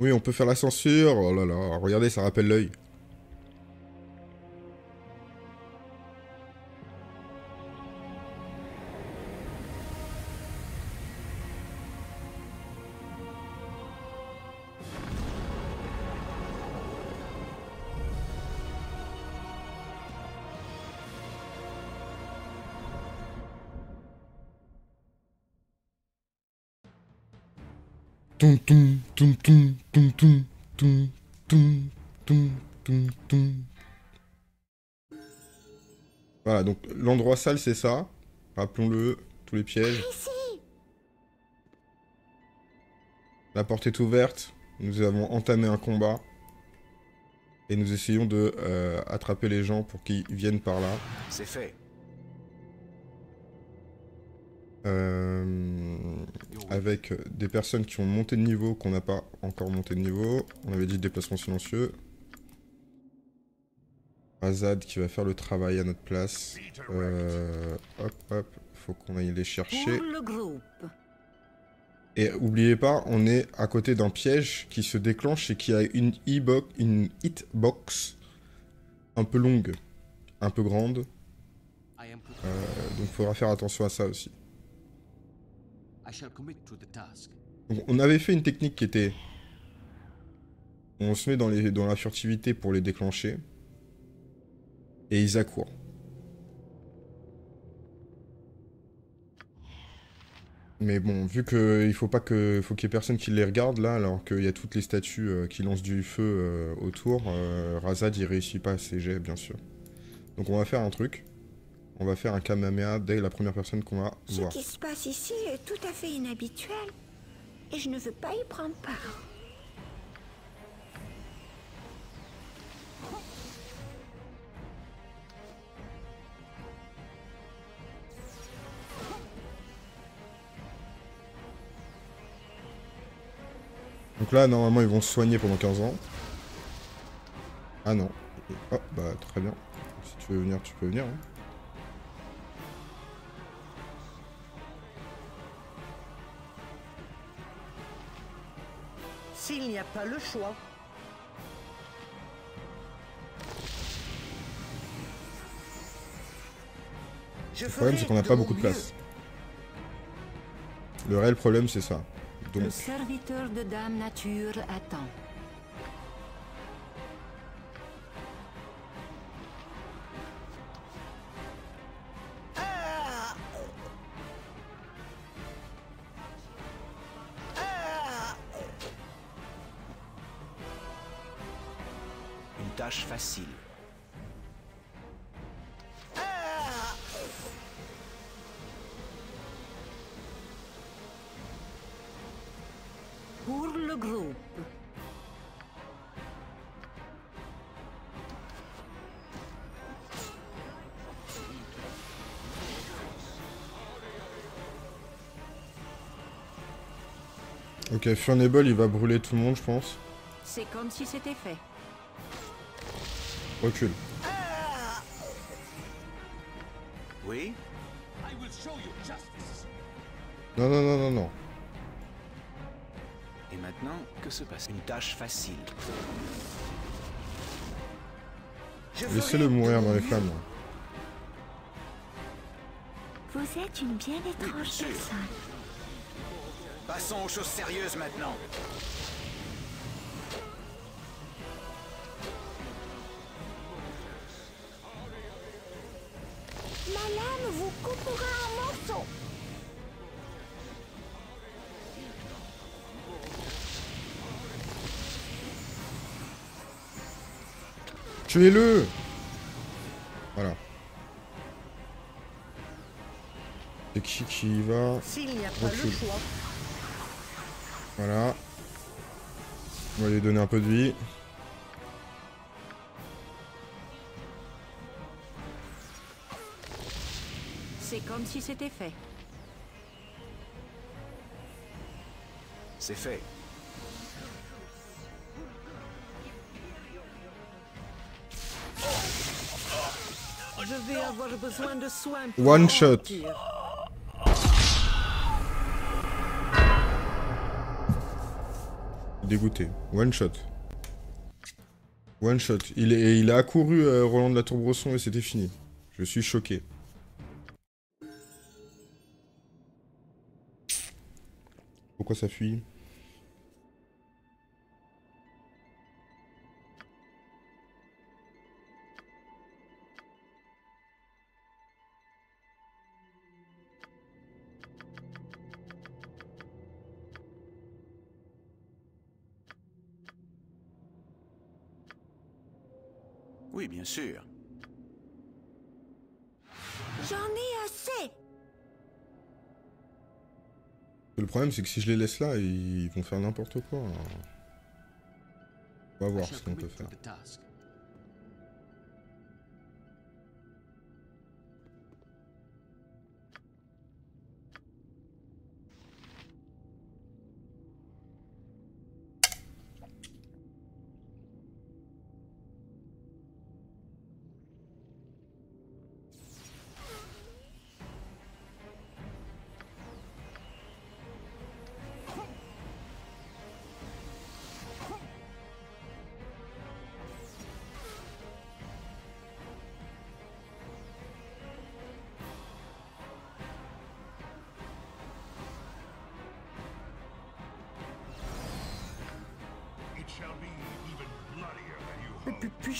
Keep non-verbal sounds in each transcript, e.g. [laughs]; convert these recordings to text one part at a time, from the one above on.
Oui, on peut faire la censure. Oh là là, regardez, ça rappelle l'œil. Voilà, donc l'endroit sale, c'est ça. Rappelons-le, tous les pièges. La porte est ouverte. Nous avons entamé un combat. Et nous essayons de euh, attraper les gens pour qu'ils viennent par là. C'est fait. Euh, avec des personnes qui ont monté de niveau, qu'on n'a pas encore monté de niveau. On avait dit déplacement silencieux. Azad qui va faire le travail à notre place. Euh, hop, hop, faut qu'on aille les chercher. Et oubliez pas, on est à côté d'un piège qui se déclenche et qui a une, e une hitbox un peu longue, un peu grande. Euh, donc il faudra faire attention à ça aussi. On avait fait une technique qui était... On se met dans, la furtivité pour les déclencher. Et ils accourent. Mais bon, vu qu'il faut pas que, faut qu'il y ait personne qui les regarde là, alors qu'il y a toutes les statues euh, qui lancent du feu euh, autour, euh, Razad il réussit pas à ses jets bien sûr. Donc on va faire un truc. On va faire un Kamehameha dès la première personne qu'on va voir. Ce qui se passe ici est tout à fait inhabituel. Et je ne veux pas y prendre part. Donc là, normalement, ils vont se soigner pendant 15 ans. Ah non. Oh, bah très bien. Si tu veux venir, tu peux venir. Hein. S'il n'y a pas le choix. Le problème, c'est qu'on n'a pas beaucoup de place. Le réel problème, c'est ça. Le serviteur de Dame Nature attend. Tâche facile. Ok, Furnable, il va brûler tout le monde, je pense. C'est comme si c'était fait. Recule. Oui Non, non, non, non, non. Et maintenant, que se passe Une tâche facile? Laissez-le mourir dans les flammes. Vous êtes une bien étrange personne. Passons aux choses sérieuses maintenant. Tuez-le Voilà. C'est qui qui y va S'il n'y a pas le choix. Voilà. On va lui donner un peu de vie. C'est comme si c'était fait. C'est fait. One shot. Dégoûté. One shot. One shot. Il, est, il a accouru euh, Roland de la Tour Bresson et c'était fini. Je suis choqué. Pourquoi ça fuit? Sûr. J'en ai assez. Le problème, c'est que si je les laisse là, ils vont faire n'importe quoi. On va voir ce qu'on peut faire.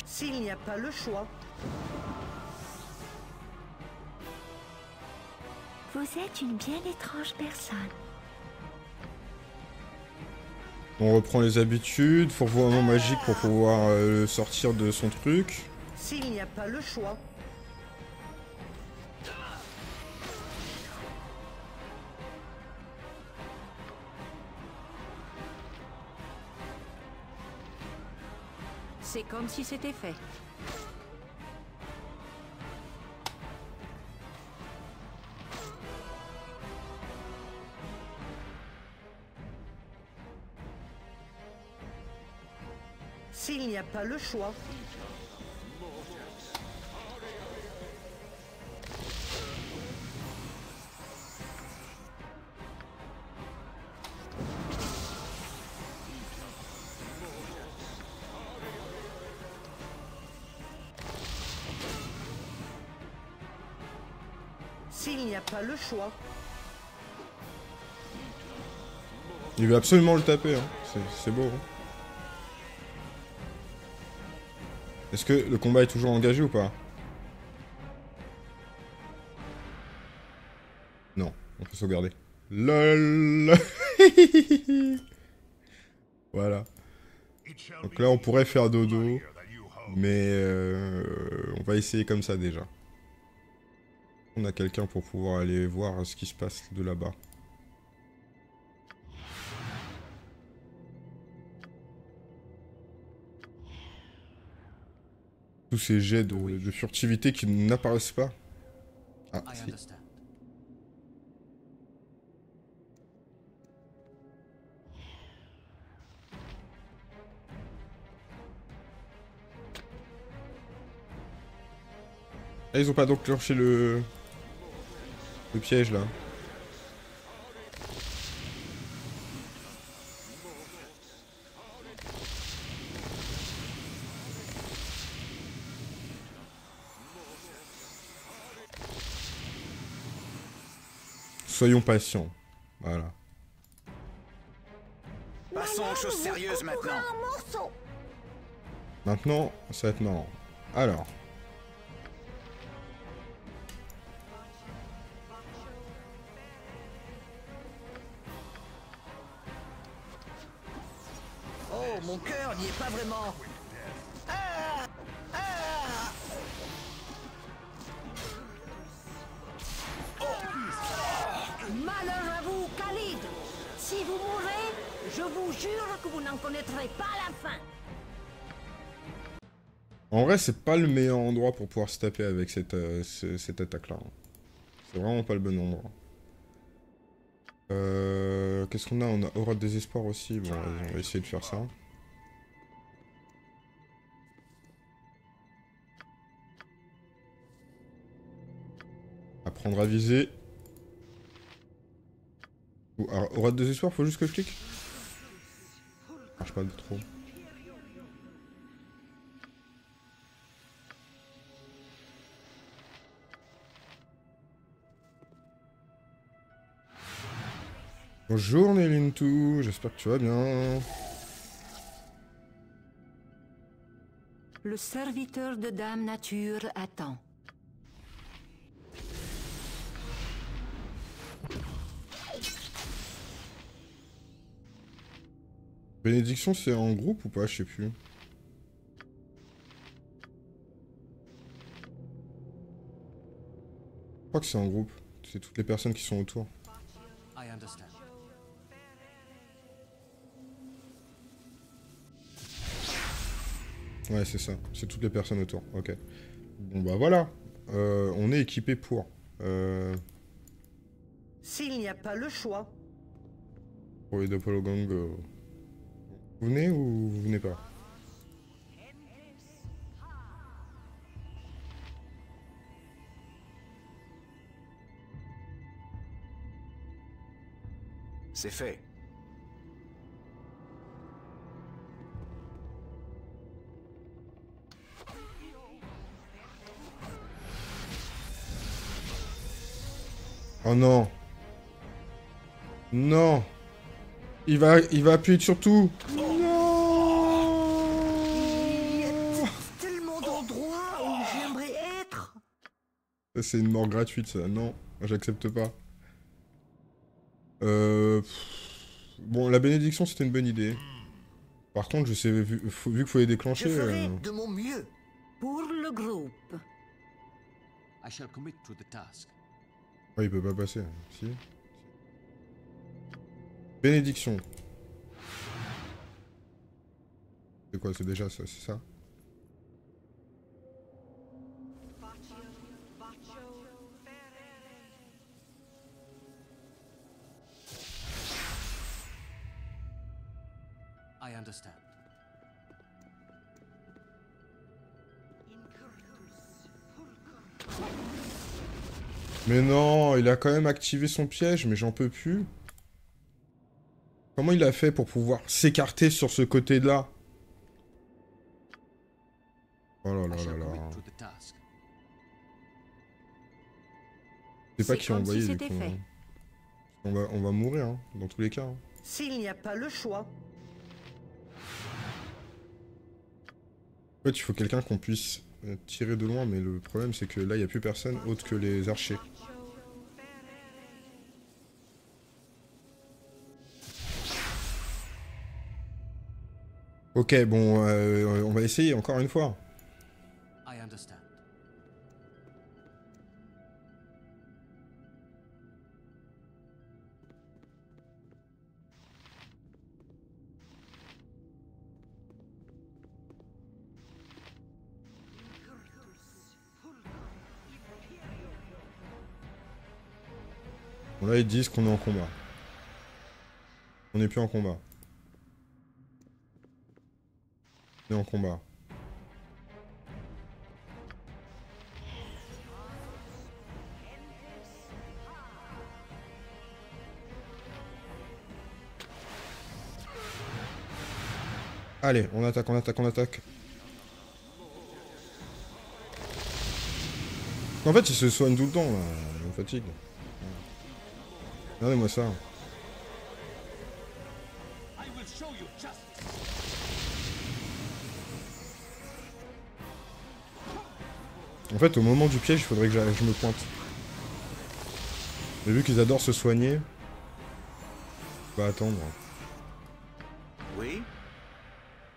S'il n'y a pas le choix, Vous êtes une bien étrange personne. On reprend les habitudes, faut revoir un mot magique pour pouvoir euh, sortir de son truc. s'il n'y a pas le choix, comme si c'était fait. s'il n'y a pas le choix, Il veut absolument le taper, hein. C'est- c'est beau. hein. Est-ce que le combat est toujours engagé ou pas? Non, on peut sauvegarder. LOL [laughs] Voilà. Donc là, on pourrait faire dodo, mais euh, on va essayer comme ça déjà. On a quelqu'un pour pouvoir aller voir ce qui se passe de là-bas. Tous ces jets de, de furtivité qui n'apparaissent pas. Ah, si. Ah, ils ont pas donc clenché le... Le piège, là. Soyons patients. Voilà. Passons aux choses sérieuses maintenant. Maintenant, ça va être marrant. Alors. En vrai, c'est pas le meilleur endroit pour pouvoir se taper avec cette, euh, ce- cette attaque-là. hein. C'est vraiment pas le bon endroit. Euh, Qu'est-ce qu'on a? On a Aura de désespoir aussi. Bon, on va essayer de faire ça. Apprendre à viser. Ou- Aura de désespoir, faut juste que je clique marche pas trop. Bonjour Nelintou, j'espère que tu vas bien. Le serviteur de Dame Nature attend. Bénédiction, c'est en groupe ou pas Je sais plus. Je crois que c'est en groupe. C'est toutes les personnes qui sont autour. I understand. Ouais, c'est ça. C'est toutes les personnes autour. Ok. Bon, bah voilà. Euh, on est équipé pour. Euh, S'il n'y a pas le choix, pour les euh, Vous venez ou vous venez pas? C'est fait. Oh non. Non. Il va, il va appuyer sur tout. Non il y a tellement d'endroits où j'aimerais être. Ça, c'est une mort gratuite, ça. Non, j'accepte pas. Euh... Bon, la bénédiction, c'était une bonne idée. Par contre, je sais, vu, faut- vu qu'il faut les Je déclencher... ferai euh, de mon mieux. Pour le groupe. I shall commit to the task. Ouais, il peut pas passer. Si. Bénédiction. C'est quoi C'est déjà ça, c'est ça? Mais non, il a quand même activé son piège, mais j'en peux plus. Comment il a fait pour pouvoir s'écarter sur ce côté-là? Oh là là là là. pas qui a si envoyé du coup. fait. hein. On va, on va mourir, hein, dans tous les cas. hein. S'il n'y a pas le choix, En fait, il faut quelqu'un qu'on puisse euh, tirer de loin, mais le problème c'est que là, il n'y a plus personne autre que les archers. Ok, bon, euh, on va essayer encore une fois. Bon, là, ils disent qu'on est en combat. On n'est plus en combat. En combat. Allez, on attaque, on attaque, on attaque. En fait, il se soigne tout le temps, là. Il me fatigue. Regardez-moi ça. En fait, au moment du piège, il faudrait que je me pointe. Mais vu qu'ils adorent se soigner, on va attendre. Oui?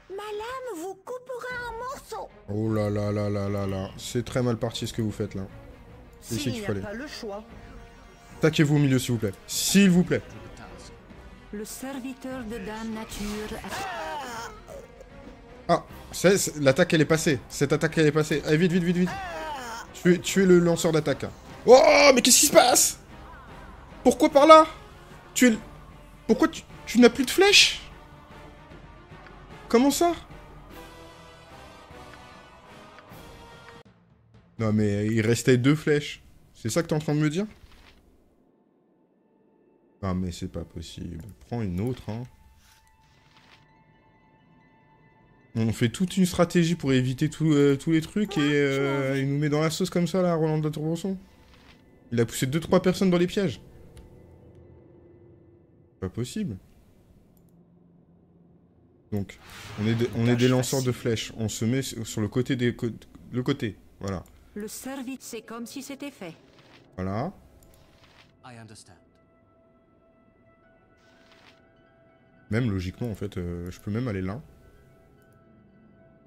Ma lame vous coupera en morceaux. Oh là là là là là là. C'est très mal parti ce que vous faites là. C'est ici s'il qu'il a fallait. pas le choix, Taquez-vous au milieu, s'il vous plaît. S'il vous plaît. Le serviteur de Dame Nature attend. Ah, l'attaque elle est passée. Cette attaque elle est passée. Allez, vite, vite, vite, vite. Es, tu es le lanceur d'attaque. Oh, mais qu'est-ce qui se passe? Pourquoi par là? Tu es. Pourquoi tu, tu n'as plus de flèches? Comment ça? Non, mais il restait deux flèches. C'est ça que t'es en train de me dire? Ah, mais c'est pas possible. Prends une autre, hein. On fait toute une stratégie pour éviter tout, euh, tous les trucs et euh, il nous met dans la sauce comme ça là, Roland de la. Il a poussé 2-3 personnes dans les pièges. Pas possible. Donc, on est, des- on est des Tâche lanceurs de flèches. On se met sur le côté des le côté. Voilà. Le service, c'est comme si c'était fait. Voilà. I understand. Même logiquement, en fait, euh, je peux même aller là.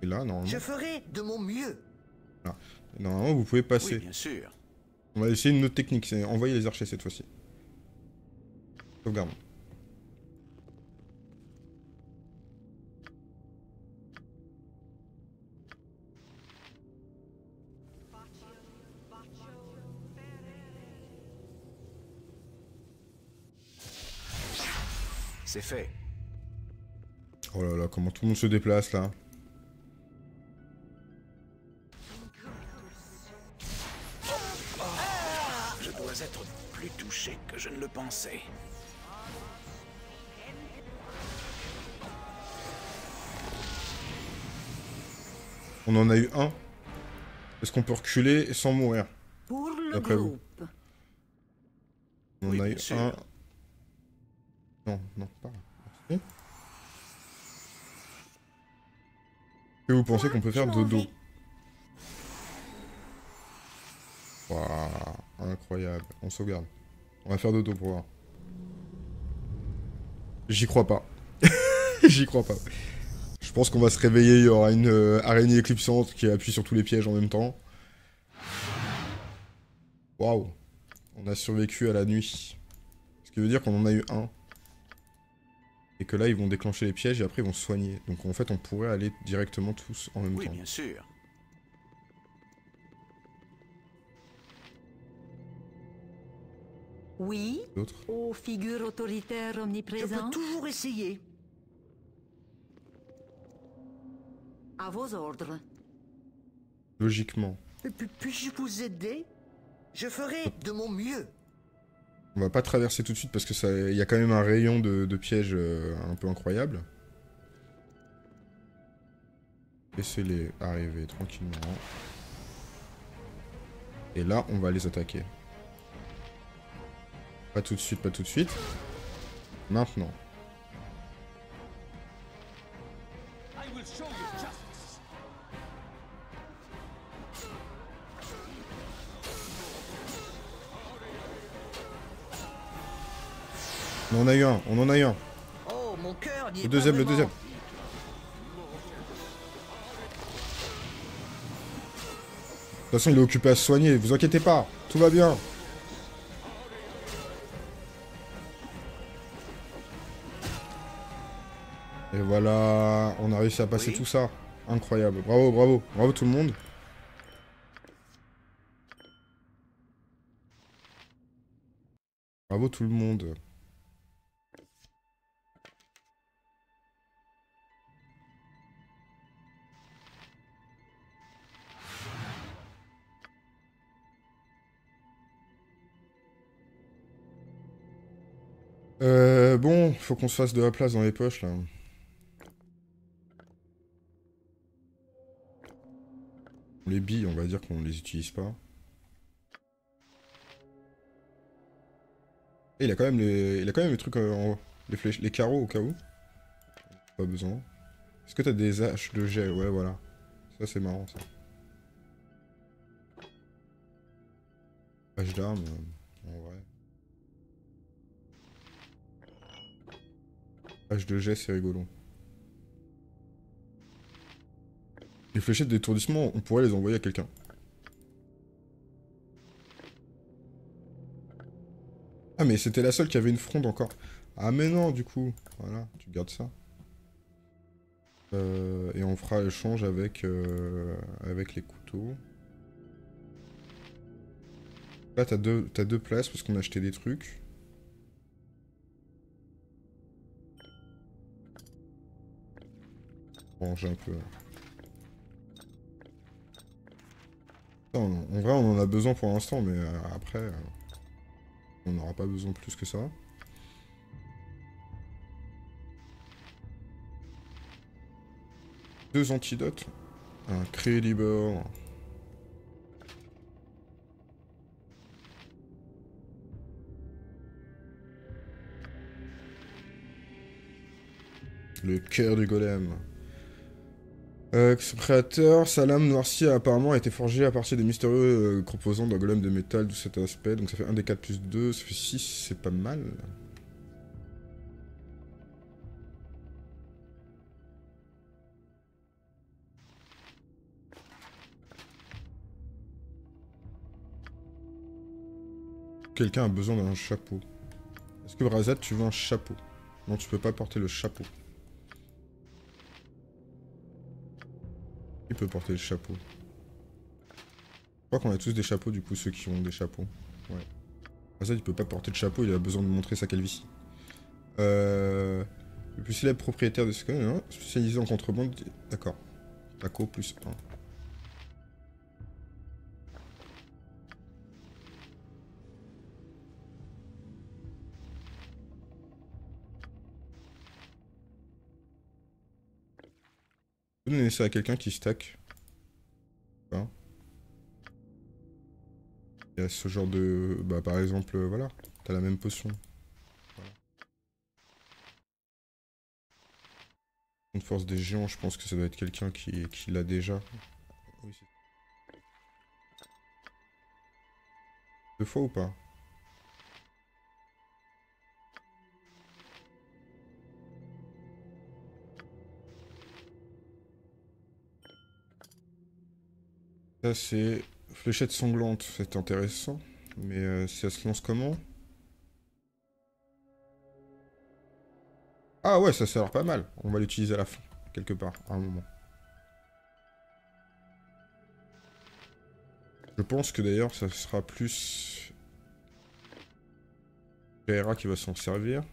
Et là, normalement, Je ferai de mon mieux. normalement vous pouvez passer. Oui, bien sûr. On va essayer une autre technique, c'est envoyer les archers cette fois-ci. Sauvegarde. C'est fait. Oh là là, comment tout le monde se déplace là. Touché que je ne le pensais. On en a eu un. Est-ce qu'on peut reculer sans mourir Pour le D'après vous. groupe. On Oui, en a eu sûr. un. Non, non, pas. Merci. Que vous pensez qu'on peut faire dodo. Waouh, incroyable. On sauvegarde. On va faire dodo pour voir. J'y crois pas. [laughs] J'y crois pas. Je pense qu'on va se réveiller, il y aura une euh, araignée éclipsante qui appuie sur tous les pièges en même temps. Waouh. On a survécu à la nuit. Ce qui veut dire qu'on en a eu un. Et que là, ils vont déclencher les pièges et après, ils vont se soigner. Donc en fait, on pourrait aller directement tous en même Oui, temps. bien sûr. Oui, D'autres aux figures autoritaires Je peux toujours essayer. À vos ordres. Logiquement. Et puis, puis-je vous aider? Je ferai de mon mieux. On va pas traverser tout de suite parce que ça, il y a quand même un rayon de, de pièges euh, un peu incroyable. Laissez-les arriver tranquillement. Et là, on va les attaquer. Pas tout de suite, pas tout de suite. Maintenant. On en a eu un, on en a eu un. Oh, mon cœur Le deuxième, le deuxième. De toute façon, il est occupé à se soigner, vous inquiétez pas, tout va bien. Et voilà, on a réussi à passer Oui. tout ça. Incroyable, bravo, bravo, bravo tout le monde. Bravo tout le monde. Euh, bon, faut qu'on se fasse de la place dans les poches, là. Les billes, on va dire qu'on les utilise pas. Et il a quand même les, il a quand même les trucs euh, en. Les flèches, les carreaux au cas où. Pas besoin. Est-ce que t'as des haches de jet? Ouais, voilà. Ça, c'est marrant, ça. Hache d'armes, euh, en vrai. Hache de jet, c'est rigolo. Les fléchettes d'étourdissement, on pourrait les envoyer à quelqu'un. Ah, mais c'était la seule qui avait une fronde encore. Ah, mais non, du coup. Voilà, tu gardes ça. Euh, et on fera l'échange avec, euh, avec les couteaux. Là, t'as deux, t'as deux places parce qu'on a acheté des trucs. Ranger un peu. En vrai, on en a besoin pour l'instant, mais euh, après, euh, on n'aura pas besoin plus que ça. Deux antidotes. Incredible. Le cœur du golem. Euh, son créateur, sa lame noircie a apparemment été forgée à partir des mystérieux euh, composants d'un golem de métal, d'où cet aspect. Donc ça fait 1 des 4 plus 2, ça fait 6, c'est pas mal. Quelqu'un a besoin d'un chapeau. Est-ce que Razat, tu veux un chapeau? Non, tu peux pas porter le chapeau. Peut porter le chapeau. Je crois qu'on a tous des chapeaux, du coup, ceux qui ont des chapeaux. Ouais. Razat, il peut pas porter le chapeau, il a besoin de montrer sa calvitie. Euh... Le plus célèbre propriétaire de ce hein, spécialisé en contrebande... D'accord. Taco plus 1. Ça à quelqu'un qui stack. Il y a ce genre de... Bah par exemple, euh, voilà. T'as la même potion. Voilà. Une force des géants, je pense que ça doit être quelqu'un qui, l'a déjà. Deux fois ou pas? C'est fléchette sanglante, c'est intéressant. Mais euh, ça se lance comment? Ah ouais, ça, l'air pas mal. On va l'utiliser à la fin, quelque part, à un moment. Je pense que d'ailleurs, ça sera plus... Qui va s'en servir.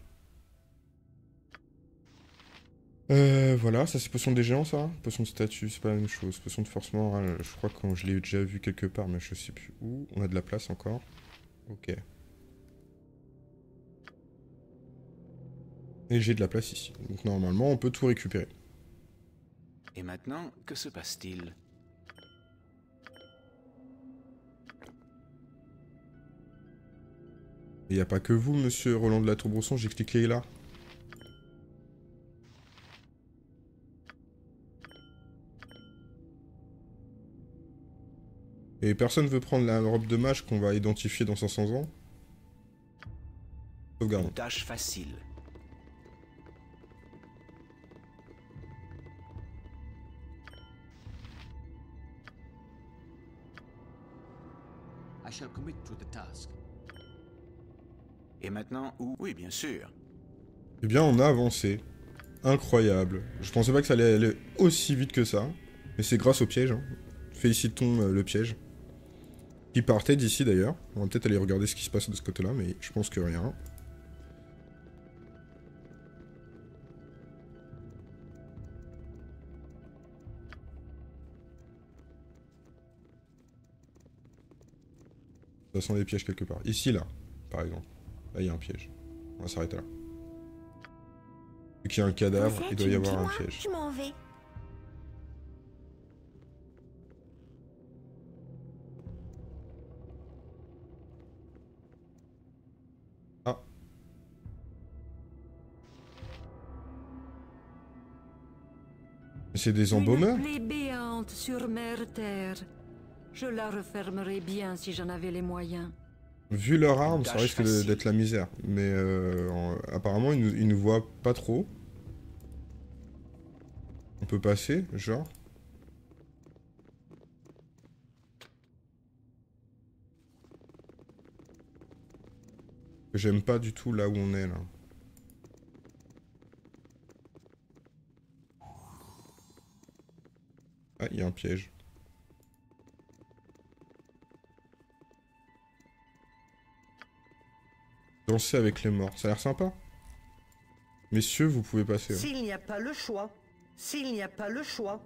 Euh, voilà, ça c'est potion des géants ça Potion de statut, c'est pas la même chose. Potion de force morale, je crois que je l'ai déjà vu quelque part, mais je sais plus où. On a de la place encore. Ok. Et j'ai de la place ici. Donc normalement, on peut tout récupérer. Et maintenant, que se passe-t-il? Il n'y a pas que vous, monsieur Roland de la Tour Brousson, j'ai cliqué là. Et personne veut prendre la robe de mage qu'on va identifier dans 500 ans Sauvegarde. Une tâche facile. I shall commit to the task. Et maintenant, où? Oui, bien sûr. Eh bien, on a avancé. Incroyable. Je pensais pas que ça allait aller aussi vite que ça. Mais c'est grâce au piège. hein. Félicitons euh, le piège. Qui partait d'ici d'ailleurs. On va peut-être aller regarder ce qui se passe de ce côté-là, mais je pense que rien. Ça sent des pièges quelque part. Ici, là, par exemple. Là, il y a un piège. On va s'arrêter là. Vu qu'il y a un cadavre, il doit y avoir un piège. Je m'en vais? Mais c'est des embaumeurs Une plaie béante sur mer terre. Je la refermerai bien si j'en avais les moyens. Vu leur arme, ça risque d'être la misère. Mais euh, en- apparemment, ils nous, ils nous voient pas trop. On peut passer, genre. J'aime pas du tout là où on est là. Ah, il y a un piège. Danser avec les morts, ça a l'air sympa. Messieurs, vous pouvez passer. hein. S'il n'y a pas le choix, s'il n'y a pas le choix,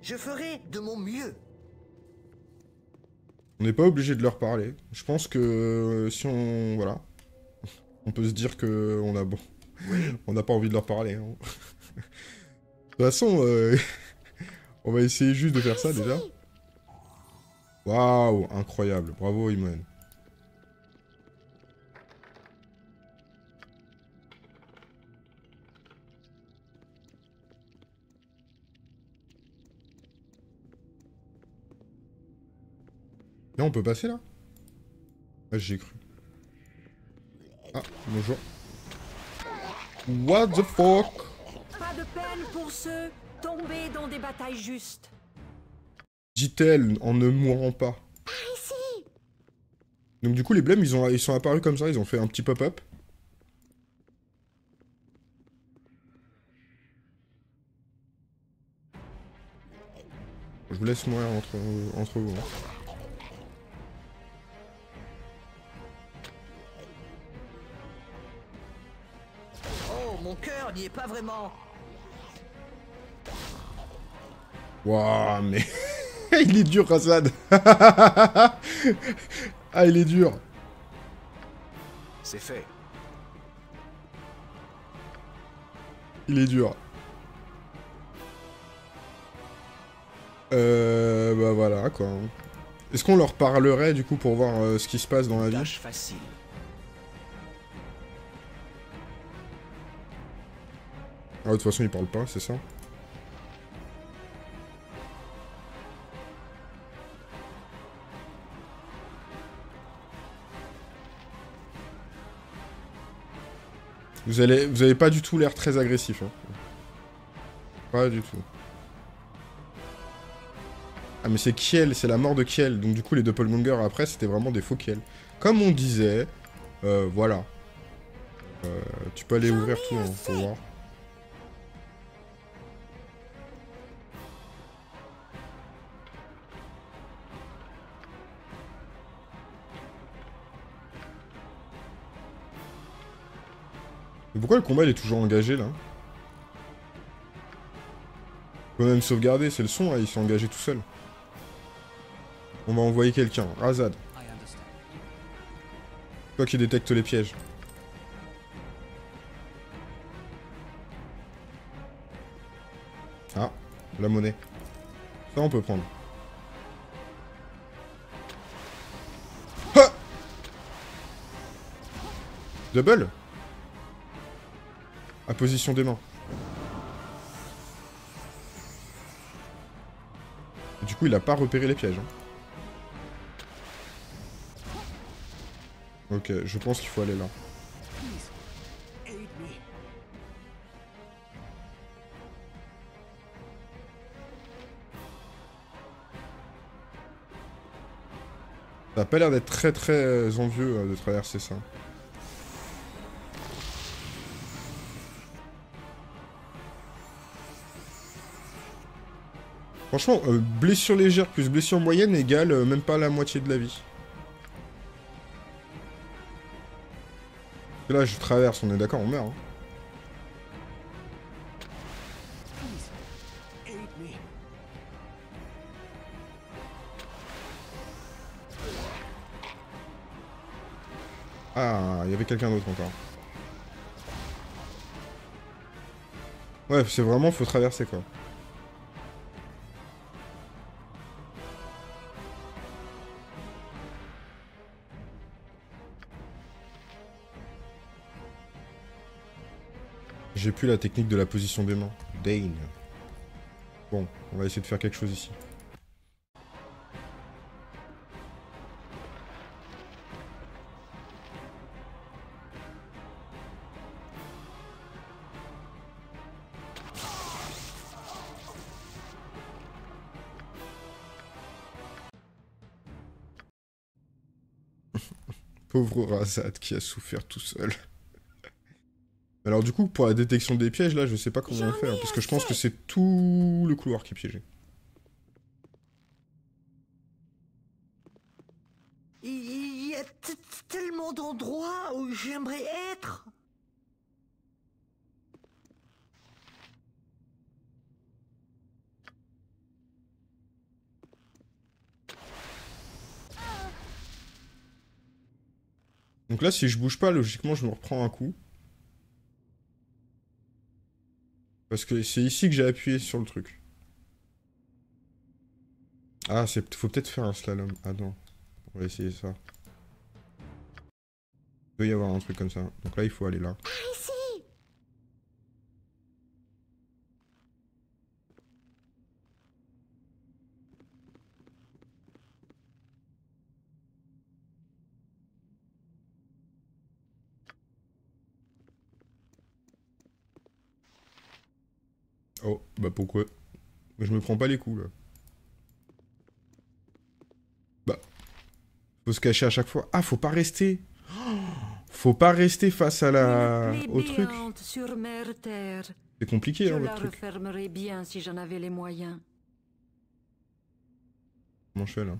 je ferai de mon mieux. On n'est pas obligé de leur parler. Je pense que euh, si on... Voilà. On peut se dire que on a bon... On n'a pas envie de leur parler. hein. De toute façon, euh, On va essayer juste de faire ça déjà. Waouh, incroyable. Bravo, Imoen. Là, on peut passer là? Ah, j'ai cru. Ah, bonjour. What the fuck? Pas de peine pour ceux tombés dans des batailles justes. Dit-elle en ne mourant pas. Ici Donc du coup, les blêmes, ils, ont, ils sont apparus comme ça, ils ont fait un petit pop-up. Je vous laisse mourir entre, entre vous. hein. Oh, mon cœur n'y est pas vraiment. Waouh, mais... [laughs] il est dur, Razad [laughs] Ah, il est dur C'est fait. Il est dur. Euh... Bah voilà, quoi. Est-ce qu'on leur parlerait, du coup, pour voir euh, ce qui se passe dans la vie? Tâche facile. Ah, de toute façon, ils parlent pas, c'est ça? Vous allez, vous avez pas du tout l'air très agressif. Hein. Pas du tout. Ah mais c'est Kiel, c'est la mort de Kiel. Donc du coup les doppelgangers après c'était vraiment des faux Kiel. Comme on disait, euh, voilà. Euh, tu peux aller ouvrir tout, hein, pour voir. Mais pourquoi le combat il est toujours engagé là Faut même sauvegarder, c'est le son là, il s'est engagé tout seul. On va envoyer quelqu'un, Razad, toi qui détecte les pièges. Ah, la monnaie. Ça on peut prendre. Ha Double? À position des mains. Du coup, il a pas repéré les pièges. hein. Ok, je pense qu'il faut aller là. Ça a pas l'air d'être très très euh, envieux euh, de traverser ça. Franchement, euh, blessure légère plus blessure moyenne égale euh, même pas la moitié de la vie. Là, je traverse, on est d'accord, on meurt. hein. Ah, il y avait quelqu'un d'autre encore. Ouais, c'est vraiment, faut traverser quoi. J'ai plus la technique de la position des mains. Dane. Bon, on va essayer de faire quelque chose ici. [laughs] Pauvre Razad qui a souffert tout seul. Alors du coup, pour la détection des pièges, là, je sais pas comment on fait, hein, ai parce que je pense que c'est tout le couloir qui est piégé. Il y a tellement d'endroits où j'aimerais être. Donc là, si je bouge pas, logiquement, je me reprends un coup. Parce que c'est ici que j'ai appuyé sur le truc. Ah, c'est faut peut-être faire un slalom. Ah non, on va essayer ça. Il peut y avoir un truc comme ça. Donc là, il faut aller là. Pourquoi Mais je me prends pas les coups là. Bah. Faut se cacher à chaque fois. Ah, faut pas rester. [gasps] Faut pas rester face à la. Au truc. C'est compliqué hein, votre truc. refermerais bien si j'en avais les moyens. Comment je fais là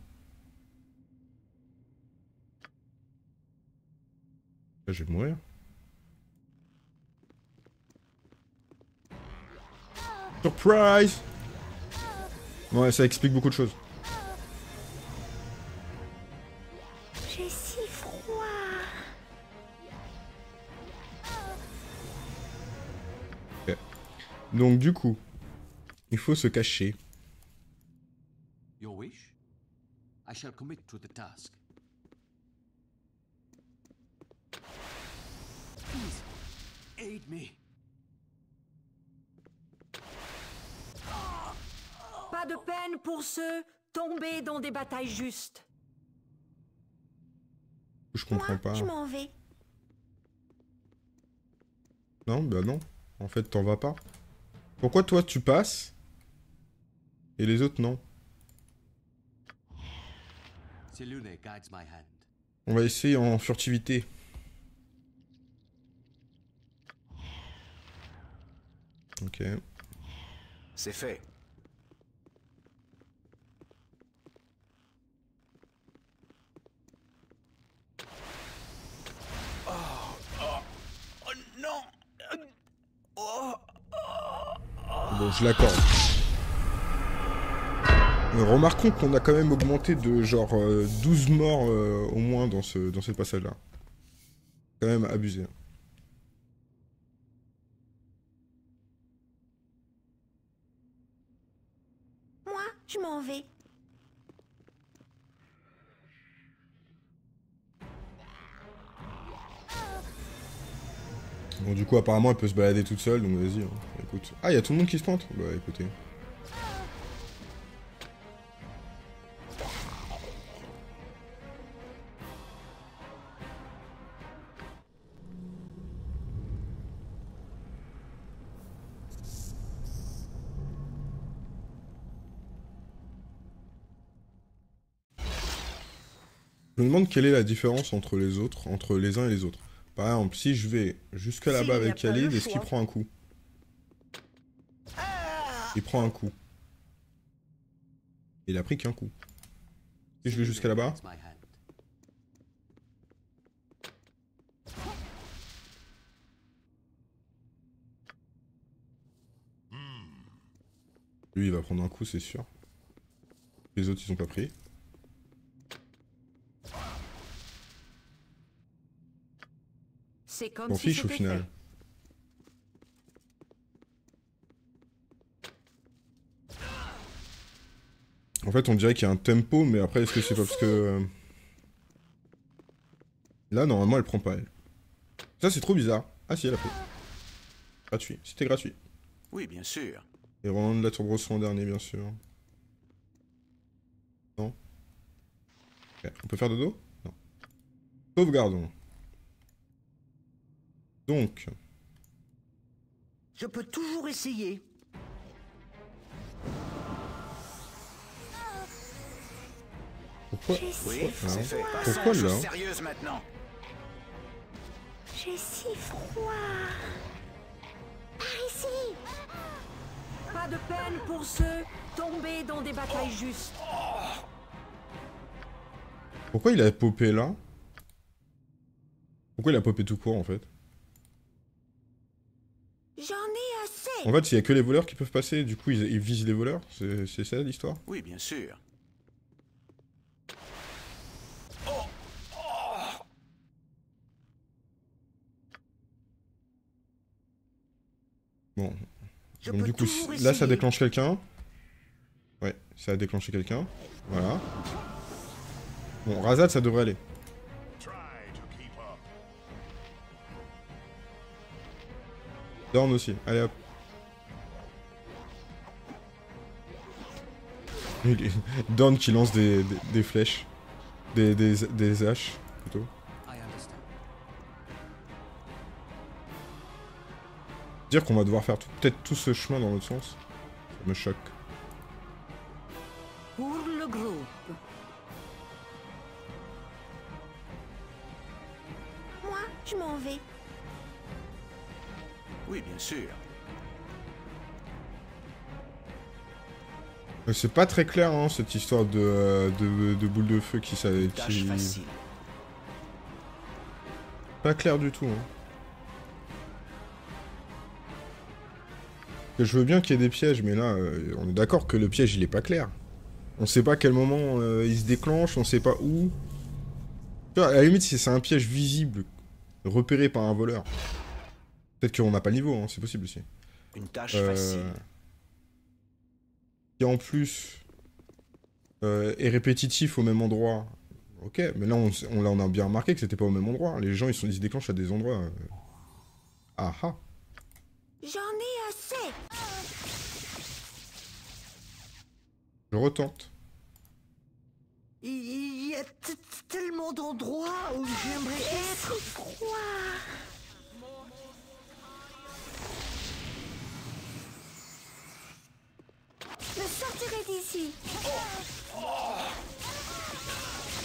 Là, je vais mourir. Surprise Ouais, ça explique beaucoup de choses. J'ai si froid. Donc du coup, il faut se cacher. Your wish? I shall commit to the task. Please, aid me. Pas de peine pour ceux tombés dans des batailles justes. Je comprends Moi, pas. je m'en vais. Non, bah non. En fait, t'en vas pas. Pourquoi toi tu passes et les autres non? Selune guides my hand. On va essayer en furtivité. Ok. C'est fait. Oh, oh, oh non Oh Je l'accorde. Euh, Remarquons qu'on a quand même augmenté de genre euh, 12 morts euh, au moins dans ce, dans ce passage-là. Quand même abusé. Moi, je m'en vais. Bon, du coup, apparemment, elle peut se balader toute seule, donc vas-y. hein. Écoute. Ah, il y a tout le monde qui se plante? Bah, écoutez. Je me demande quelle est la différence entre les autres, entre les uns et les autres. Par exemple, si je vais jusqu'à là-bas avec Khalid, est-ce qu'il prend un coup Il prend un coup. Il a pris qu'un coup. Si je vais jusqu'à là-bas, lui il va prendre un coup, c'est sûr. Les autres ils ont pas pris. C'est comme M'en si fiche au final. fait. En fait, on dirait qu'il y a un tempo, mais après, est-ce que c'est parce que. euh, Là, normalement, elle prend pas, elle. Ça, c'est trop bizarre. Ah, si, elle a pris. Gratuit. C'était gratuit. Oui, bien sûr. Et Roland de la Tour en dernier, bien sûr. Non Ok, On peut faire dodo? Non. Sauvegardons. Donc, Je peux toujours essayer. pourquoi? Oui, fait. Pourquoi, Passons aux là? maintenant. J'ai si froid. Par ici. Pas de peine pour ceux tombés dans des batailles justes. Pourquoi il a popé là? Pourquoi il a popé tout court en fait J'en ai assez. En fait, il y a que les voleurs qui peuvent passer, du coup ils, ils visent les voleurs C'est ça l'histoire? Oui, bien sûr. Bon. Je Donc du coup, là ça déclenche quelqu'un. Ouais, ça a déclenché quelqu'un. Voilà. Bon, Razad, ça devrait aller. Dorn aussi. Allez hop. [laughs] Il est- Dorn qui lance des, des, des flèches. Des, des, des haches, plutôt. Dire qu'on va devoir faire peut-être tout ce chemin dans l'autre sens. Ça me choque. C'est pas très clair, hein, cette histoire de, euh, de, de boule de feu qui... ça-. Pas clair du tout. Hein. Je veux bien qu'il y ait des pièges, mais là, euh, on est d'accord que le piège, il est pas clair. On sait pas à quel moment euh, il se déclenche, on sait pas où. À la limite, si c'est un piège visible, repéré par un voleur, peut-être qu'on n'a pas le niveau, hein, c'est possible aussi. Une tâche Euh, facile. Qui en plus euh, est répétitif au même endroit. Ok, mais là on, s- on, là, on a bien remarqué que c'était pas au même endroit. Les gens ils, sont, ils se déclenchent à des endroits. euh. Ah ah. J'en ai assez. Je retente. Il- y a tellement d'endroits où j'aimerais être. Je sortirai d'ici.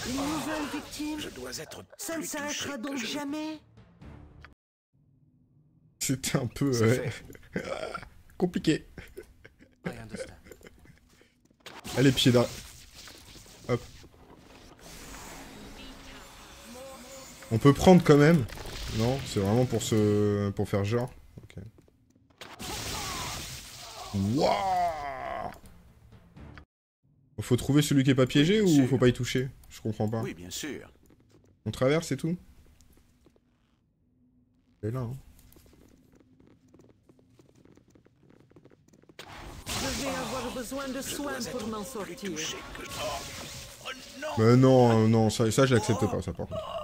Une nouvelle victime. Je dois être Ça ne s'arrêtera donc je- jamais. C'était un peu ouais, [laughs] compliqué. Allez, pied d'arrêt. Hop. On peut prendre quand même. Non, c'est vraiment pour se, pour faire genre. Ok. Wouah Faut trouver celui qui est pas piégé ou Sûr. faut pas y toucher? Je comprends pas. Oui, bien sûr. On traverse c'est tout? C'est là, hein. Je vais avoir besoin de soins pour m'en sortir. Oh, non Mais non, non, ça, ça je l'accepte pas, ça par contre.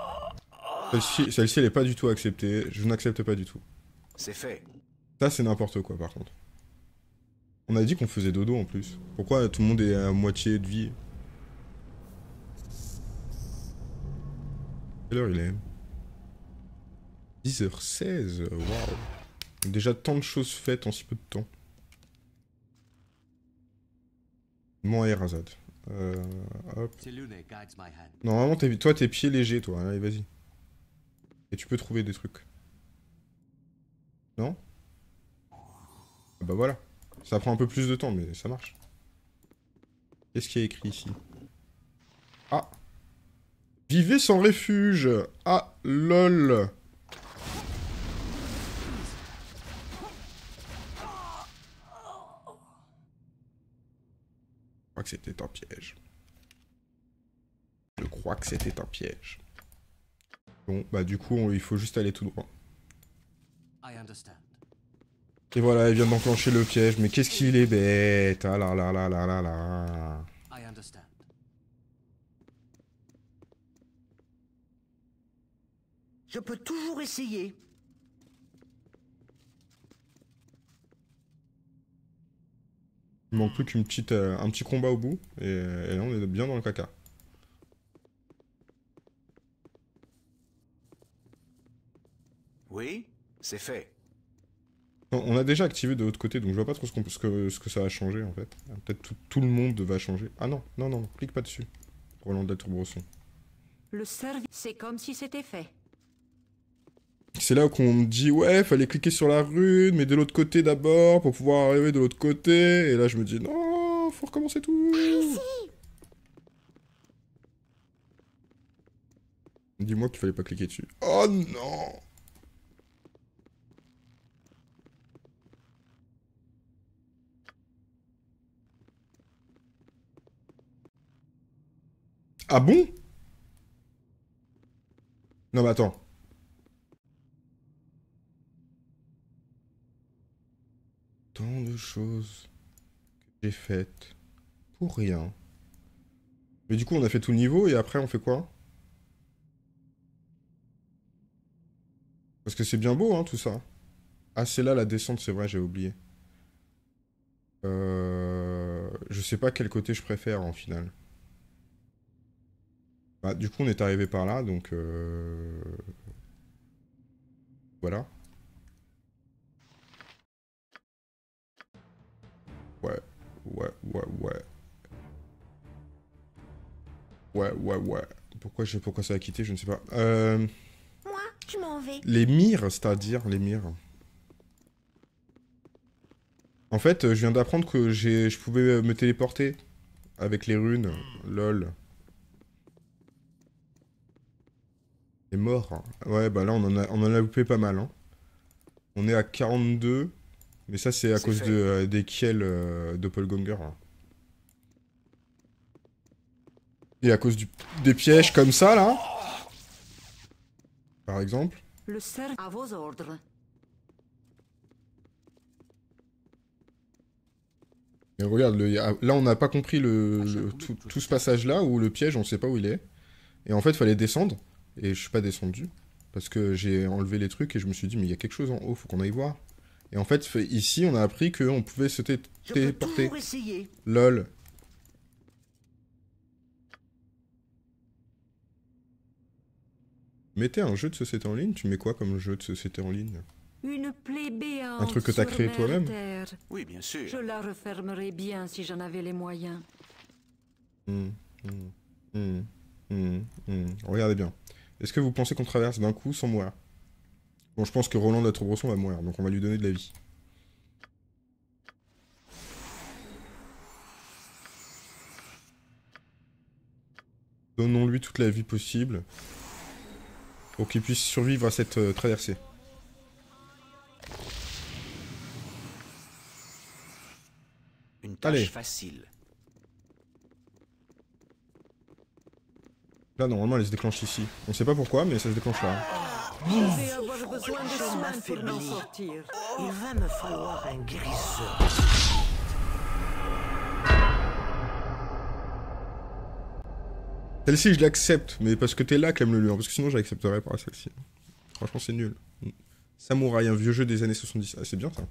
Celle-ci, celle-ci, elle est pas du tout acceptée. Je n'accepte pas du tout. C'est fait. Ça, c'est n'importe quoi, par contre. On a dit qu'on faisait dodo, en plus. Pourquoi tout le monde est à moitié de vie Quelle heure il est 10h16, waouh. Déjà tant de choses faites en si peu de temps. Moi et Razad. Euh, hop. Normalement, toi, t'es pied léger, toi. Allez, vas-y. Et tu peux trouver des trucs. Non? Ah Bah voilà. Ça prend un peu plus de temps, mais ça marche. Qu'est-ce qu'il y a écrit ici? Ah Vivez sans refuge Ah, lol Je crois que c'était un piège. Je crois que c'était un piège. Bon, bah du coup, il faut juste aller tout droit. I understand. Et voilà, il vient d'enclencher le piège, mais qu'est-ce qu'il est bête Ah là là là là là là I understand. Je peux toujours essayer. Il manque plus qu'une petite, euh, un petit combat au bout, et, et là on est bien dans le caca. Oui, c'est fait. Non, on a déjà activé de l'autre côté, donc je vois pas trop ce, que, ce que ça va changer en fait. Peut-être tout, tout le monde va changer. Ah non, non, non, clique pas dessus. Roland de la Tourbrosson. Le service, c'est comme si c'était fait. C'est là qu'on me dit ouais, fallait cliquer sur la rune, mais de l'autre côté d'abord pour pouvoir arriver de l'autre côté. Et là je me dis non, faut recommencer tout. Dis-moi qu'il fallait pas cliquer dessus. Oh non Ah bon? Non mais attends. Tant de choses que j'ai faites pour rien. Mais du coup, on a fait tout le niveau et après, on fait quoi? Parce que c'est bien beau, hein, tout ça. Ah, c'est là la descente, c'est vrai, j'ai oublié. Euh... Je sais pas quel côté je préfère en final. Bah, du coup, on est arrivé par là, donc... Euh... Voilà. Ouais, ouais, ouais, ouais. Ouais, ouais, ouais. Pourquoi, j'ai- pourquoi ça a quitté, je ne sais pas. Euh... Moi, je m'en vais. Les mires, c'est-à-dire les mires. En fait, euh, je viens d'apprendre que je pouvais me téléporter avec les runes. Lol. Mort. hein. Ouais, bah là, on en a, on en a loupé pas mal. hein. On est à 42. Mais ça, c'est à cause fait. de, euh, des Kiel euh, Doppelganger. hein. Et à cause du, des pièges comme ça, là. Par exemple. Le cerf à vos ordres. Et regarde, le- là on n'a pas compris le, Ah, le- tout, tout ce passage-là où le piège, on sait pas où il est. Et en fait, il fallait descendre. Et je suis pas descendu. Parce que j'ai enlevé les trucs et je me suis dit, mais il y a quelque chose en haut, faut qu'on aille voir. Et en fait, ici, on a appris qu'on pouvait se téléporter. Lol. Mettez un jeu de société en ligne, tu mets quoi comme jeu de société en ligne? Une. Un truc que t'as créé toi-même. Oui, bien sûr. Je la refermerais bien si j'en avais les moyens. Hmm, hmm, hmm. Regardez bien. Est-ce que vous pensez qu'on traverse d'un coup sans mourir? Bon, je pense que Roland d'Atrebrosson va mourir, donc on va lui donner de la vie. Donnons-lui toute la vie possible pour qu'il puisse survivre à cette euh, traversée. Une tâche Allez. facile. Là, normalement, elle se déclenche ici. On sait pas pourquoi, mais ça se déclenche là. Je. Il va me falloir un guérisseur. Celle-ci, je l'accepte, mais parce que t'es là, Clem le Luan, parce que sinon, je l'accepterais pas, celle-ci. Franchement, c'est nul. Samouraï, un vieux jeu des années 70. Ah, c'est bien, ça.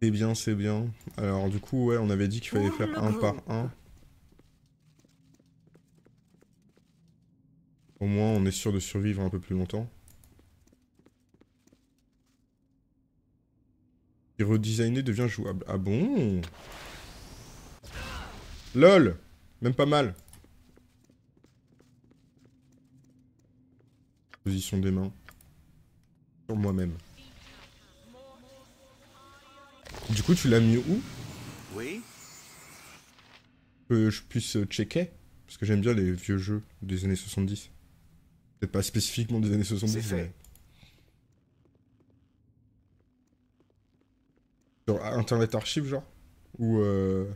C'est bien, c'est bien. Alors, du coup, ouais, on avait dit qu'il fallait faire un par un. Au moins, on est sûr de survivre un peu plus longtemps. Et redesigné devient jouable. Ah bon? LOL Même pas mal. Position des mains. Sur moi-même. Du coup, tu l'as mis où? Oui Que je puisse checker? Parce que j'aime bien les vieux jeux des années 70. Peut-être pas spécifiquement des années 70, C'est fait. mais... Sur Internet Archive, genre Ou... Euh...